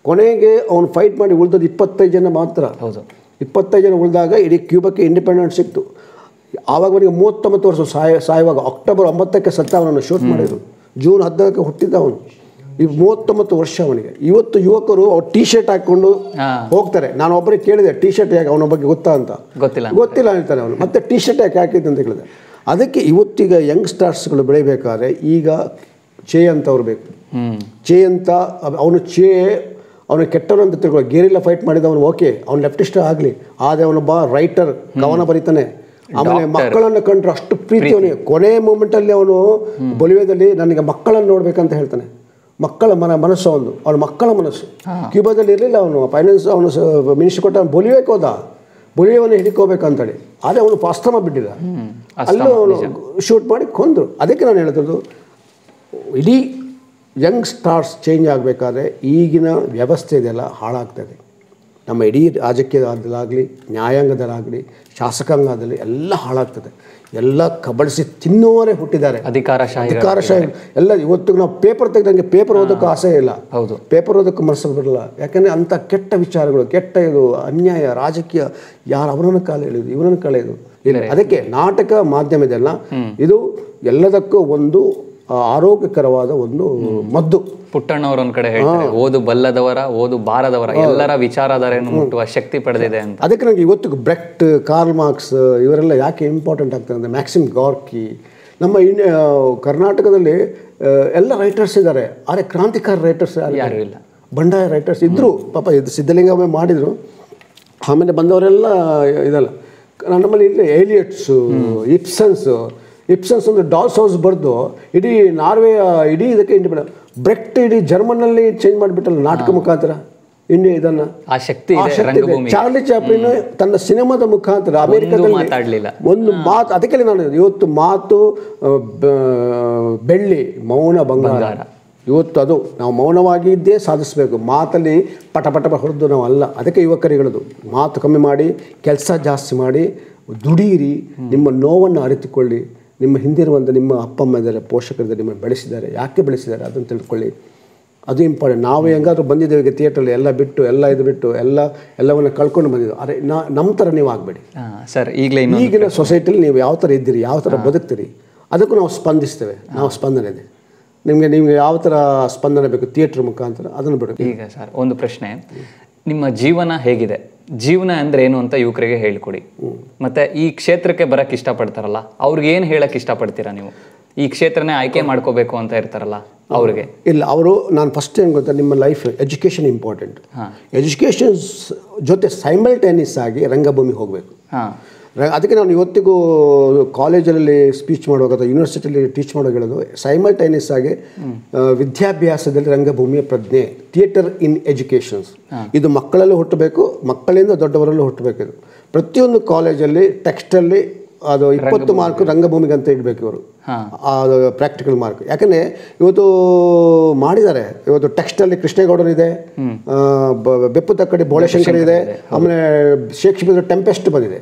ಕೊನೆಗೆ ಅವನು ಫೈಟ್ ಮಾಡಿ ಉಳಿದದ್ದು ಇಪ್ಪತ್ತೈದು ಜನ ಮಾತ್ರ. ಹೌದು. ಇಪ್ಪತ್ತೈದು ಜನ ಉಳಿದಾಗ ಇಡೀ ಕ್ಯೂಬಕ್ಕೆ ಇಂಡಿಪೆಂಡೆನ್ಸ್ ಸಿಕ್ತು. ಆವಾಗ ಅವನಿಗೆ ಮೂವತ್ತೊಂಬತ್ತು ವರ್ಷ ಸಾಯ ಸಾಯುವಾಗ ಅಕ್ಟೋಬರ್ ಒಂಬತ್ತಕ್ಕೆ ಸತ್ತ ಅವನನ್ನು ಶೂಟ್ ಮಾಡಿದರು. ಜೂನ್ ಹದಿನಾಲ್ಕು ಹುಟ್ಟಿದ್ದ ಅವನು. ಈ ಮೂವತ್ತೊಂಬತ್ತು ವರ್ಷ ಅವನಿಗೆ. ಇವತ್ತು ಯುವಕರು ಅವ್ರು ಟೀ ಶರ್ಟ್ ಹಾಕ್ಕೊಂಡು ಹೋಗ್ತಾರೆ. ನಾನು ಒಬ್ಬರಿಗೆ ಕೇಳಿದೆ ಟೀ ಶರ್ಟ್ ಯಾಕೆ ಅವನ ಬಗ್ಗೆ ಗೊತ್ತಾ ಅಂತ. ಗೊತ್ತಿಲ್ಲ ಗೊತ್ತಿಲ್ಲ ಅಂತಾನೆ ಅವನು. ಮತ್ತೆ ಟೀ ಶರ್ಟ್ ಯಾಕೆ ಹಾಕಿದ್ದು ಅಂತ ಕೇಳಿದೆ. ಅದಕ್ಕೆ ಇವತ್ತೀಗ ಯಂಗ್ ಸ್ಟಾರ್ಸ್ಗಳು ಬೆಳಿಬೇಕಾದ್ರೆ ಈಗ ಚೇ ಅಂತ ಅವ್ರು ಬೇಕು. ಚೇ ಅಂತ ಅವನು ಚೇ ಅವನು ಕೆಟ್ಟವನು ಅಂತ ತಿಳ್ಕೊಳ್ಳೋ ಗೇರಿಲ್ಲ ಫೈಟ್ ಮಾಡಿದ ಅವನು ಓಕೆ ಅವ್ನು ಲೆಫ್ಟಿಸ್ಟ್ ಆಗಲಿ. ಆದರೆ ಅವನೊಬ್ಬ ರೈಟರ್ ಕವನ ಬರೀತಾನೆ. ಆಮೇಲೆ ಮಕ್ಕಳನ್ನು ಕಂಡ್ರೆ ಅಷ್ಟು ಪ್ರೀತಿ ಅವನಿಗೆ. ಕೊನೆ ಮೂಮೆಂಟಲ್ಲಿ ಅವನು ಬೊಲಿವೆದಲ್ಲಿ ನನಗೆ ಮಕ್ಕಳನ್ನು ನೋಡ್ಬೇಕಂತ ಹೇಳ್ತಾನೆ. ಮಕ್ಕಳ ಮನ ಮನಸ್ಸು ಒಂದು ಅವನ ಮಕ್ಕಳ ಮನಸ್ಸು. ಕ್ಯೂಬಾದಲ್ಲಿ ಇರಲಿಲ್ಲ ಅವನು. ಫೈನಾನ್ಸ್ ಅವನು ಮಿನಿಸ್ಟರ್ ಕೊಟ್ಟ ಅವ್ನು ಬೊಲಿವೆಗೆ ಹೋದ. ಬೊಲಿವೆಯನ್ನು ಹಿಡ್ಕೋಬೇಕಂತೇಳಿ ಆದರೆ ಅವನು ಪಾಸ್ತ್ರಮ ಬಿಟ್ಟಿದ್ದ. ಅಲ್ಲೂ ಅವನು ಶೂಟ್ ಮಾಡಿ ಕೊಂದರು. ಅದಕ್ಕೆ ನಾನು ಹೇಳ್ತಿದ್ದು ಇಡೀ ಯಂಗ್ ಸ್ಟಾರ್ಸ್ ಚೇಂಜ್ ಆಗಬೇಕಾದ್ರೆ ಈಗಿನ ವ್ಯವಸ್ಥೆ ಇದೆಲ್ಲ ಹಾಳಾಗ್ತದೆ ನಮ್ಮ ಇಡೀ ರಾಜಕೀಯದಲ್ಲಾಗಲಿ ನ್ಯಾಯಾಂಗದಲ್ಲಾಗಲಿ ಶಾಸಕಾಂಗದಲ್ಲಿ ಎಲ್ಲ ಹಾಳಾಗ್ತದೆ. ಎಲ್ಲ ಕಬಳಿಸಿ ತಿನ್ನುವರೇ ಹುಟ್ಟಿದ್ದಾರೆ. ಅಧಿಕಾರಶಾಹಿ ಅಧಿಕಾರಶಾಹಿ ಎಲ್ಲ ಇವತ್ತು ನಾವು ಪೇಪರ್ ತೆಗೆದಂಗೆ ಪೇಪರ್ ಓದೋಕ್ಕೆ ಆಸೆ ಇಲ್ಲ. ಹೌದು. ಪೇಪರ್ ಓದೋಕ್ಕೆ ಮನಸ್ಸು ಬರಲ್ಲ ಯಾಕಂದರೆ ಅಂಥ ಕೆಟ್ಟ ವಿಚಾರಗಳು ಕೆಟ್ಟ ಇದು ಅನ್ಯಾಯ ರಾಜಕೀಯ ಯಾರು ಅವರನ್ನು ಕಾಲ ಎಳೆಯೋದು ಇವರನ್ನು ಕಳೆಯೋದು ಇಲ್ಲ. ಅದಕ್ಕೆ ನಾಟಕ ಮಾಧ್ಯಮ ಇದೆಲ್ಲ ಇದು ಎಲ್ಲದಕ್ಕೂ ಒಂದು ಆರೋಗ್ಯಕರವಾದ ಒಂದು ಮದ್ದು. ಪುಟ್ಟಣ್ಣವ್ರ ಒಂದ್ ಕಡೆ ಹೇಳ್ತಾರೆ ಓದು ಬಲ್ಲದವರ ಓದು ಬಾರದವರ ಎಲ್ಲರ ವಿಚಾರಧಾರೆಯನ್ನು ಮುಟ್ಟುವ ಶಕ್ತಿ ಪಡೆದಿದೆ ಅಂತ. ಅದಕ್ಕೆ ನನಗೆ ಇವತ್ತು ಬ್ರೆಕ್ಟ್ ಕಾರ್ಲ್ ಮಾರ್ಕ್ಸ್ ಇವರೆಲ್ಲ ಯಾಕೆ ಇಂಪಾರ್ಟೆಂಟ್ ಆಗ್ತದೆ ಅಂದರೆ ಮ್ಯಾಕ್ಸಿಮ್ ಗಾರ್ಕಿ ನಮ್ಮ ಇಂಡಿಯಾ ಕರ್ನಾಟಕದಲ್ಲಿ ಎಲ್ಲ ರೈಟರ್ಸ್ ಇದ್ದಾರೆ. ಆದರೆ ಕ್ರಾಂತಿಕಾರಿ ರೈಟರ್ಸ್ ಯಾರು ಇಲ್ಲ. ಬಂಡಾಯ ರೈಟರ್ಸ್ ಇದ್ದರು ಪಾಪ ಇದು ಸಿದ್ಧಲಿಂಗವೇ ಮಾಡಿದರು. ಆಮೇಲೆ ಬಂದವರೆಲ್ಲ ಇದಲ್ಲ. ನಮ್ಮಲ್ಲಿ ಇಲ್ಲಿ ಏಲಿಯಟ್ಸು ಇಪ್ಸನ್ಸು ಇಪ್ಸನ್ಸ್ ಒಂದು ಡಾಲ್ಸ್ ಹೌಸ್ ಬರೆದು ಇಡೀ ನಾರ್ವೆ ಇಡೀ ಇದಕ್ಕೆ ಇಂಡಿಪೆಂಡೆಂಟ್ ಬ್ರೆಕ್ಟ್ ಇಡೀ ಜರ್ಮನಲ್ಲಿ ಚೇಂಜ್ ಮಾಡಿಬಿಟ್ಟಲ್ಲ ನಾಟಕ ಮುಖಾಂತರ? ಇಂಡಿಯಾ ಇದನ್ನು? ಆ ಶಕ್ತಿ ಚಾರ್ಲಿ ಚಾಪ್ಲಿನ್ ತನ್ನ ಸಿನಿಮಾದ ಮುಖಾಂತರ ಅಮೆರಿಕದಲ್ಲಿ ಮಾತಾಡಲಿಲ್ಲ. ಒಂದು ಮಾತು ಅದಕ್ಕೆ ನಾನು ಇವತ್ತು ಮಾತು ಬೆಳ್ಳಿ ಮೌನ ಬಂಗಾರ. ಇವತ್ತು ಅದು ನಾವು ಮೌನವಾಗಿ ಇದ್ದೇ ಸಾಧಿಸಬೇಕು. ಮಾತಲ್ಲಿ ಪಟ ಪಟ ಪಟ ಹೊಡೆದು ನಾವು ಅಲ್ಲ. ಅದಕ್ಕೆ ಯುವಕರಿಗಳದು ಮಾತು ಕಮ್ಮಿ ಮಾಡಿ ಕೆಲಸ ಜಾಸ್ತಿ ಮಾಡಿ ದುಡೀರಿ ನಿಮ್ಮ ನೋವನ್ನು ಅರಿತುಕೊಳ್ಳಿ. ನಿಮ್ಮ ಹಿಂದಿರುವಂಥ ನಿಮ್ಮ ಅಪ್ಪ ಅಮ್ಮ ಇದ್ದಾರೆ ಪೋಷಕರಿದ್ದಾರೆ ನಿಮ್ಮ ಬೆಳೆಸಿದ್ದಾರೆ. ಯಾಕೆ ಬೆಳೆಸಿದ್ದಾರೆ? ಅದನ್ನು ತಿಳ್ಕೊಳ್ಳಿ. ಅದು ಇಂಪಾರ್ಟೆಂಟ್ ನಾವು ಹೆಂಗಾದ್ರೂ ಬಂದಿದ್ದೇವೆ ಈಗ ಥಿಯೇಟ್ರಲ್ಲಿ ಎಲ್ಲ ಬಿಟ್ಟು ಎಲ್ಲ ಇದು ಬಿಟ್ಟು ಎಲ್ಲ ಎಲ್ಲವನ್ನು ಕಳ್ಕೊಂಡು ಬಂದಿದ್ದು. ಅರೆ ನಾ ನಮ್ಮ ಥರ ನೀವು ಆಗಬೇಡಿ. ಸರ್ ಈಗಲೇ ಈಗಿನ ಸೊಸೈಟಿಲಿ ನೀವು ಯಾವ ಥರ ಇದ್ದೀರಿ ಯಾವ ಥರ ಬದುಕ್ತೀರಿ ಅದಕ್ಕೂ ನಾವು ಸ್ಪಂದಿಸ್ತೇವೆ. ನಾವು ಸ್ಪಂದನೆ ಇದೆ. ನಿಮಗೆ ನಿಮಗೆ ಯಾವ ಥರ ಸ್ಪಂದನೆ ಬೇಕು? ಥಿಯೇಟ್ರ್ ಮುಖಾಂತರ ಅದನ್ನು ಬಿಡಬೇಕು. ಈಗ ಸರ್ ಒಂದು ಪ್ರಶ್ನೆ. ನಿಮ್ಮ ಜೀವನ ಹೇಗಿದೆ? ಜೀವನ ಅಂದ್ರೆ ಏನು ಅಂತ ಯುವಕರಿಗೆ ಹೇಳಿಕೊಡಿ. ಮತ್ತೆ ಈ ಕ್ಷೇತ್ರಕ್ಕೆ ಬರಕ್ ಇಷ್ಟಪಡ್ತಾರಲ್ಲ ಅವ್ರಿಗೆ ಏನು ಹೇಳಕ್ ಇಷ್ಟಪಡ್ತೀರಾ ನೀವು? ಈ ಕ್ಷೇತ್ರನೇ ಆಯ್ಕೆ ಮಾಡ್ಕೋಬೇಕು ಅಂತ ಇರ್ತಾರಲ್ಲ ಅವ್ರಿಗೆ. ಇಲ್ಲ ಅವರು ನಾನು ಫಸ್ಟ್ ಏನು ಗೊತ್ತಾ ನಿಮ್ಮ ಲೈಫ್ ಎಜುಕೇಷನ್ ಇಂಪಾರ್ಟೆಂಟ್ ಎಜುಕೇಷನ್ ಜೊತೆ ಸೈಮಲ್ಟೇನಿಯಸ್ ಆಗಿ ರಂಗಭೂಮಿ ಹೋಗಬೇಕು. ಅದಕ್ಕೆ ನಾನು ಇವತ್ತಿಗೂ ಕಾಲೇಜಲ್ಲಿ ಸ್ಪೀಚ್ ಮಾಡುವಾಗ ಅಥವಾ ಯೂನಿವರ್ಸಿಟಿಯಲ್ಲಿ ಟೀಚ್ ಮಾಡುವಾಗ ಹೇಳೋದು ಸೈಮಲ್ಟೈನಿಯಸ್ ಆಗಿ ವಿದ್ಯಾಭ್ಯಾಸದಲ್ಲಿ ರಂಗಭೂಮಿಯ ಪ್ರಜ್ಞೆ ಥಿಯೇಟರ್ ಇನ್ ಎಜುಕೇಷನ್ಸ್ ಇದು ಮಕ್ಕಳಲ್ಲೂ ಹುಟ್ಟಬೇಕು ಮಕ್ಕಳಿಂದ ದೊಡ್ಡವರಲ್ಲೂ ಹುಟ್ಟಬೇಕು ಇದು. ಪ್ರತಿಯೊಂದು ಕಾಲೇಜಲ್ಲಿ ಟೆಕ್ಸ್ಟಲ್ಲಿ ಅದು ಇಪ್ಪತ್ತು ಮಾರ್ಕ್ ರಂಗಭೂಮಿಗೆ ಅಂತ ಇಡಬೇಕು ಇವರು. ಅದು ಪ್ರಾಕ್ಟಿಕಲ್ ಮಾರ್ಕ್ ಯಾಕಂದರೆ ಇವತ್ತು ಮಾಡಿದ್ದಾರೆ. ಇವತ್ತು ಟೆಕ್ಸ್ಟಲ್ಲಿ ಕೃಷ್ಣೇಗೌಡರಿದೆ ಇದೆ ಬೆಪ್ಪು ತಕ್ಕಡಿ ಬೋಳೆಶಂಕರ್ ಇದೆ ಆಮೇಲೆ ಶೇಕ್ಸ್ಪಿಯರ್ ಟೆಂಪೆಸ್ಟ್ ಬಂದಿದೆ.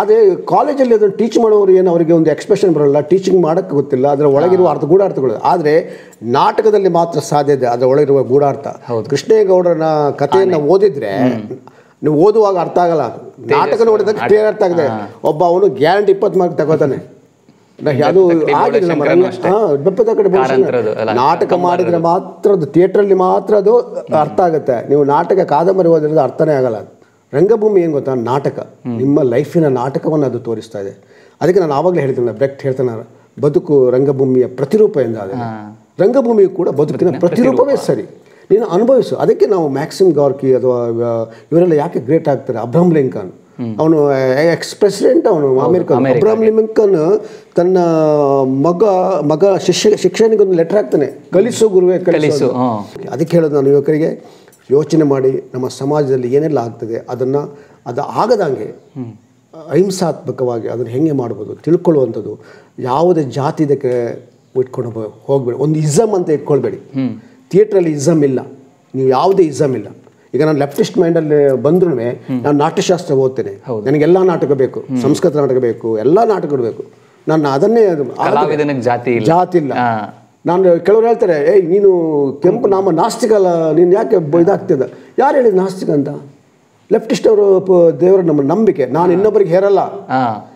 ಆದರೆ ಕಾಲೇಜಲ್ಲಿ ಅದನ್ನು ಟೀಚ್ ಮಾಡೋರು ಏನು ಅವರಿಗೆ ಒಂದು ಎಕ್ಸ್ಪ್ರೆಷನ್ ಬರಲ್ಲ ಟೀಚಿಂಗ್ ಮಾಡೋಕ್ಕೆ ಗೊತ್ತಿಲ್ಲ ಅದರ ಒಳಗಿರುವ ಅರ್ಥ ಗೂಢಾರ್ಥಗಳು. ಆದರೆ ನಾಟಕದಲ್ಲಿ ಮಾತ್ರ ಸಾಧ್ಯ ಇದೆ ಅದರ ಒಳಗಿರುವ ಗೂಢಾರ್ಥ. ಕೃಷ್ಣೇಗೌಡರನ ಕಥೆಯನ್ನು ಓದಿದ್ರೆ ನೀವು ಓದುವಾಗ ಅರ್ಥ ಆಗಲ್ಲ ನಾಟಕ ನೋಡಿದಾಗ ಕ್ಲಿಯರ್ ಅರ್ಥ ಆಗಿದೆ. ಒಬ್ಬ ಅವನು ಗ್ಯಾರಂಟಿ ಇಪ್ಪತ್ತು ಮಾರ್ಕ್ ತಗೋತಾನೆ. ಅದು ಕಡೆ ನಾಟಕ ಮಾಡಿದ್ರೆ ಮಾತ್ರ ಅದು ಥಿಯೇಟ್ರಲ್ಲಿ ಮಾತ್ರ ಅದು ಅರ್ಥ ಆಗುತ್ತೆ. ನೀವು ನಾಟಕ ಕಾದಂಬರಿ ಓದಿರೋದು ಅರ್ಥನೇ ಆಗಲ್ಲ ರಂಗಭೂಮಿ ಏನು ಗೊತ್ತಾ? ನಾಟಕ. ನಿಮ್ಮ ಲೈಫಿನ ನಾಟಕವನ್ನು ಅದು ತೋರಿಸ್ತಾ ಇದೆ. ಅದಕ್ಕೆ ನಾನು ಆವಾಗಲೇ ಹೇಳ್ತೀನಿ ಬ್ರೆಕ್ಟ್ ಹೇಳ್ತಾನೆ ಬದುಕು ರಂಗಭೂಮಿಯ ಪ್ರತಿರೂಪ ಎಂದಾದ ರಂಗಭೂಮಿಯು ಕೂಡ ಬದುಕಿನ ಪ್ರತಿರೂಪವೇ ಸರಿ. ನೀನು ಅನುಭವಿಸು. ಅದಕ್ಕೆ ನಾವು ಮ್ಯಾಕ್ಸಿಮ್ ಗಾರ್ಕಿ ಅಥವಾ ಇವರೆಲ್ಲ ಯಾಕೆ ಗ್ರೇಟ್ ಆಗ್ತಾರೆ? Abraham Lincoln. ಅವನು ಎಕ್ಸ್ ಪ್ರೆಸಿಡೆಂಟ್ ಅವನು ಅಮೆರಿಕ ಅಬ್ರಹಂ ಲಿಂಕನ್ ತನ್ನ ಮಗ ಮಗ ಶಿಷ್ಯ ಶಿಕ್ಷಣಿಗೊಂದು ಲೆಟರ್ ಹಾಕ್ತಾನೆ. ಕಲಿಸು ಗುರುವೇ ಕಲಿಸು. ಅದಕ್ಕೆ ಹೇಳೋದು ನಾನು ಯುವಕರಿಗೆ ಯೋಚನೆ ಮಾಡಿ ನಮ್ಮ ಸಮಾಜದಲ್ಲಿ ಏನೆಲ್ಲ ಆಗ್ತದೆ ಅದನ್ನು ಅದು ಆಗದಂಗೆ ಅಹಿಂಸಾತ್ಮಕವಾಗಿ ಅದನ್ನು ಹೆಂಗೆ ಮಾಡ್ಬೋದು ತಿಳ್ಕೊಳ್ಳುವಂಥದ್ದು. ಯಾವುದೇ ಜಾತಿ ಇದಕ್ಕೆ ಇಟ್ಕೊಂಡು ಹೋಗಬೇಡಿ ಹೋಗ್ಬೇಡಿ. ಒಂದು ಇಸಮ್ ಅಂತ ಇಟ್ಕೊಳ್ಬೇಡಿ. ಥಿಯೇಟ್ರಲ್ಲಿ ಇಸಮ್ ಇಲ್ಲ. ನೀವು ಯಾವುದೇ ಇಸಮ್ ಇಲ್ಲ. ಈಗ ನಾನು ಲೆಫ್ಟಿಸ್ಟ್ ಮೈಂಡಲ್ಲಿ ಬಂದ್ರೂ ನಾನು ನಾಟ್ಯಶಾಸ್ತ್ರ ಓದ್ತೇನೆ. ನನಗೆಲ್ಲ ನಾಟಕ ಬೇಕು ಸಂಸ್ಕೃತ ನಾಟಕ ಬೇಕು ಎಲ್ಲ ನಾಟಕಗಳು ಬೇಕು. ನಾನು ಅದನ್ನೇ ಅದು- ಜಾತಿ ಇಲ್ಲ. ಜಾತಿ ಇಲ್ಲ. ನಾನು ಕೆಲವರು ಹೇಳ್ತಾರೆ ಏಯ್ ನೀನು ಕೆಂಪು ನಾಮ ನಾಸ್ತಿಕ ಅಲ್ಲ ನೀನು ಯಾಕೆ ಇದಾಗ್ತದೆ ಇದಾಗ್ತಿದ್ದ? ಯಾರು ಹೇಳಿದ ನಾಸ್ತಿಕ ಅಂತ? ಲೆಫ್ಟಿಸ್ಟ್ ಅವರು ದೇವರ ನಮ್ಮ ನಂಬಿಕೆ. ನಾನು ಇನ್ನೊಬ್ಬರಿಗೆ ಹೇರಲ್ಲ.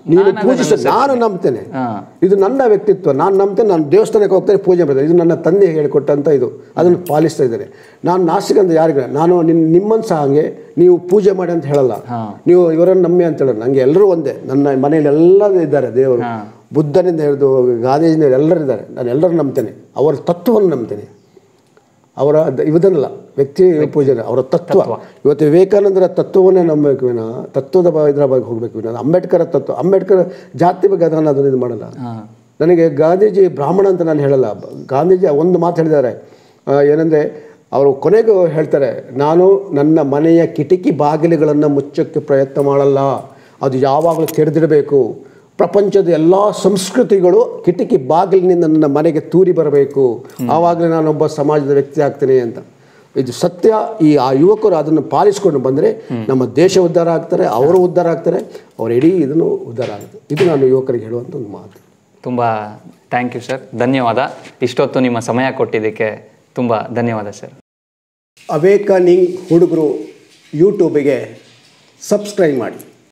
ನೀನು ಪೂಜಿಸ ನಾನು ನಂಬ್ತೇನೆ. ಇದು ನನ್ನ ವ್ಯಕ್ತಿತ್ವ. ನಾನು ನಂಬ್ತೇನೆ. ನಾನು ದೇವಸ್ಥಾನಕ್ಕೆ ಹೋಗ್ತೇನೆ ಪೂಜೆ ಮಾಡ್ತೇನೆ. ಇದು ನನ್ನ ತಂದೆ ಹೇಳಿಕೊಟ್ಟಂಥ ಇದು. ಅದನ್ನು ಪಾಲಿಸ್ತಾ ಇದ್ದೇನೆ. ನಾನು ನಾಸ್ತಿಕ ಅಂತ ಯಾರಿಗ ನಾನು ನಿನ್ ನಿಮ್ಮನ್ನು ಸಹ ಹಂಗೆ ನೀವು ಪೂಜೆ ಮಾಡಿ ಅಂತ ಹೇಳಲ್ಲ. ನೀವು ಇವರನ್ನು ನಂಬಿ ಅಂತ ಹೇಳೋದು ನನಗೆ ಎಲ್ಲರೂ ಒಂದೇ. ನನ್ನ ಮನೆಯಲ್ಲಿ ಎಲ್ಲ ಇದ್ದಾರೆ. ದೇವರು ಬುದ್ಧನಿಂದ ಹಿಡಿದು ಎಲ್ಲರೂ ಇದ್ದಾರೆ. ನಾನು ಎಲ್ಲರೂ ನಂಬ್ತೇನೆ. ಅವರ ತತ್ವವನ್ನು ನಂಬ್ತೇನೆ. ಅವರ ಇದನ್ನಲ್ಲ ವ್ಯಕ್ತಿ ಪೂಜನೆ ಅವರ ತತ್ವ. ಇವತ್ತು ವಿವೇಕಾನಂದರ ತತ್ವವನ್ನೇ ನಂಬಬೇಕು ವಿನ ತತ್ವದ ಬ- ಇದರ ಬಗ್ಗೆ ಹೋಗಬೇಕು ವಿನ. ಅಂಬೇಡ್ಕರ ತತ್ವ ಅಂಬೇಡ್ಕರ್ ಜಾತಿ ಬಗ್ಗೆ ಅದನ್ನು ಅದನ್ನು ಇದು ಮಾಡಲ್ಲ. ನನಗೆ ಗಾಂಧೀಜಿ ಬ್ರಾಹ್ಮಣ ಅಂತ ನಾನು ಹೇಳಲ್ಲ. ಗಾಂಧೀಜಿ ಒಂದು ಮಾತು ಹೇಳಿದ್ದಾರೆ. ಏನಂದರೆ ಅವರು ಕೊನೆಗೂ ಹೇಳ್ತಾರೆ ನಾನು ನನ್ನ ಮನೆಯ ಕಿಟಕಿ ಬಾಗಿಲುಗಳನ್ನು ಮುಚ್ಚೋಕ್ಕೆ ಪ್ರಯತ್ನ ಮಾಡಲ್ಲ. ಅದು ಯಾವಾಗಲೂ ತೆರೆದಿಡಬೇಕು ಪ್ರಪಂಚದ ಎಲ್ಲ ಸಂಸ್ಕೃತಿಗಳು ಕಿಟಕಿ ಬಾಗಿಲಿನಿಂದ ನನ್ನ ಮನೆಗೆ ತೂರಿ ಬರಬೇಕು. ಆವಾಗಲೇ ನಾನೊಬ್ಬ ಸಮಾಜದ ವ್ಯಕ್ತಿ ಆಗ್ತೇನೆ ಅಂತ. ಇದು ಸತ್ಯ. ಈ ಆ ಯುವಕರು ಅದನ್ನು ಪಾಲಿಸ್ಕೊಂಡು ಬಂದರೆ ನಮ್ಮ ದೇಶ ಉದ್ಧಾರ ಆಗ್ತಾರೆ ಅವರು ಉದ್ಧಾರ ಆಗ್ತಾರೆ ಅವರ ಇಡೀ ಇದನ್ನು ಉದ್ಧಾರ ಆಗುತ್ತೆ. ಇದು ನಾನು ಯುವಕರಿಗೆ ಹೇಳುವಂಥ ಒಂದು ಮಾತು. ತುಂಬ ಥ್ಯಾಂಕ್ ಯು ಸರ್ ಧನ್ಯವಾದ. ಇಷ್ಟೊತ್ತು ನಿಮ್ಮ ಸಮಯ ಕೊಟ್ಟಿದ್ದಕ್ಕೆ ತುಂಬ ಧನ್ಯವಾದ ಸರ್ ಅವೇಕನಿಂಗ್ ಹುಡುಗರು ಯೂಟ್ಯೂಬಿಗೆ ಸಬ್ಸ್ಕ್ರೈಬ್ ಮಾಡಿ.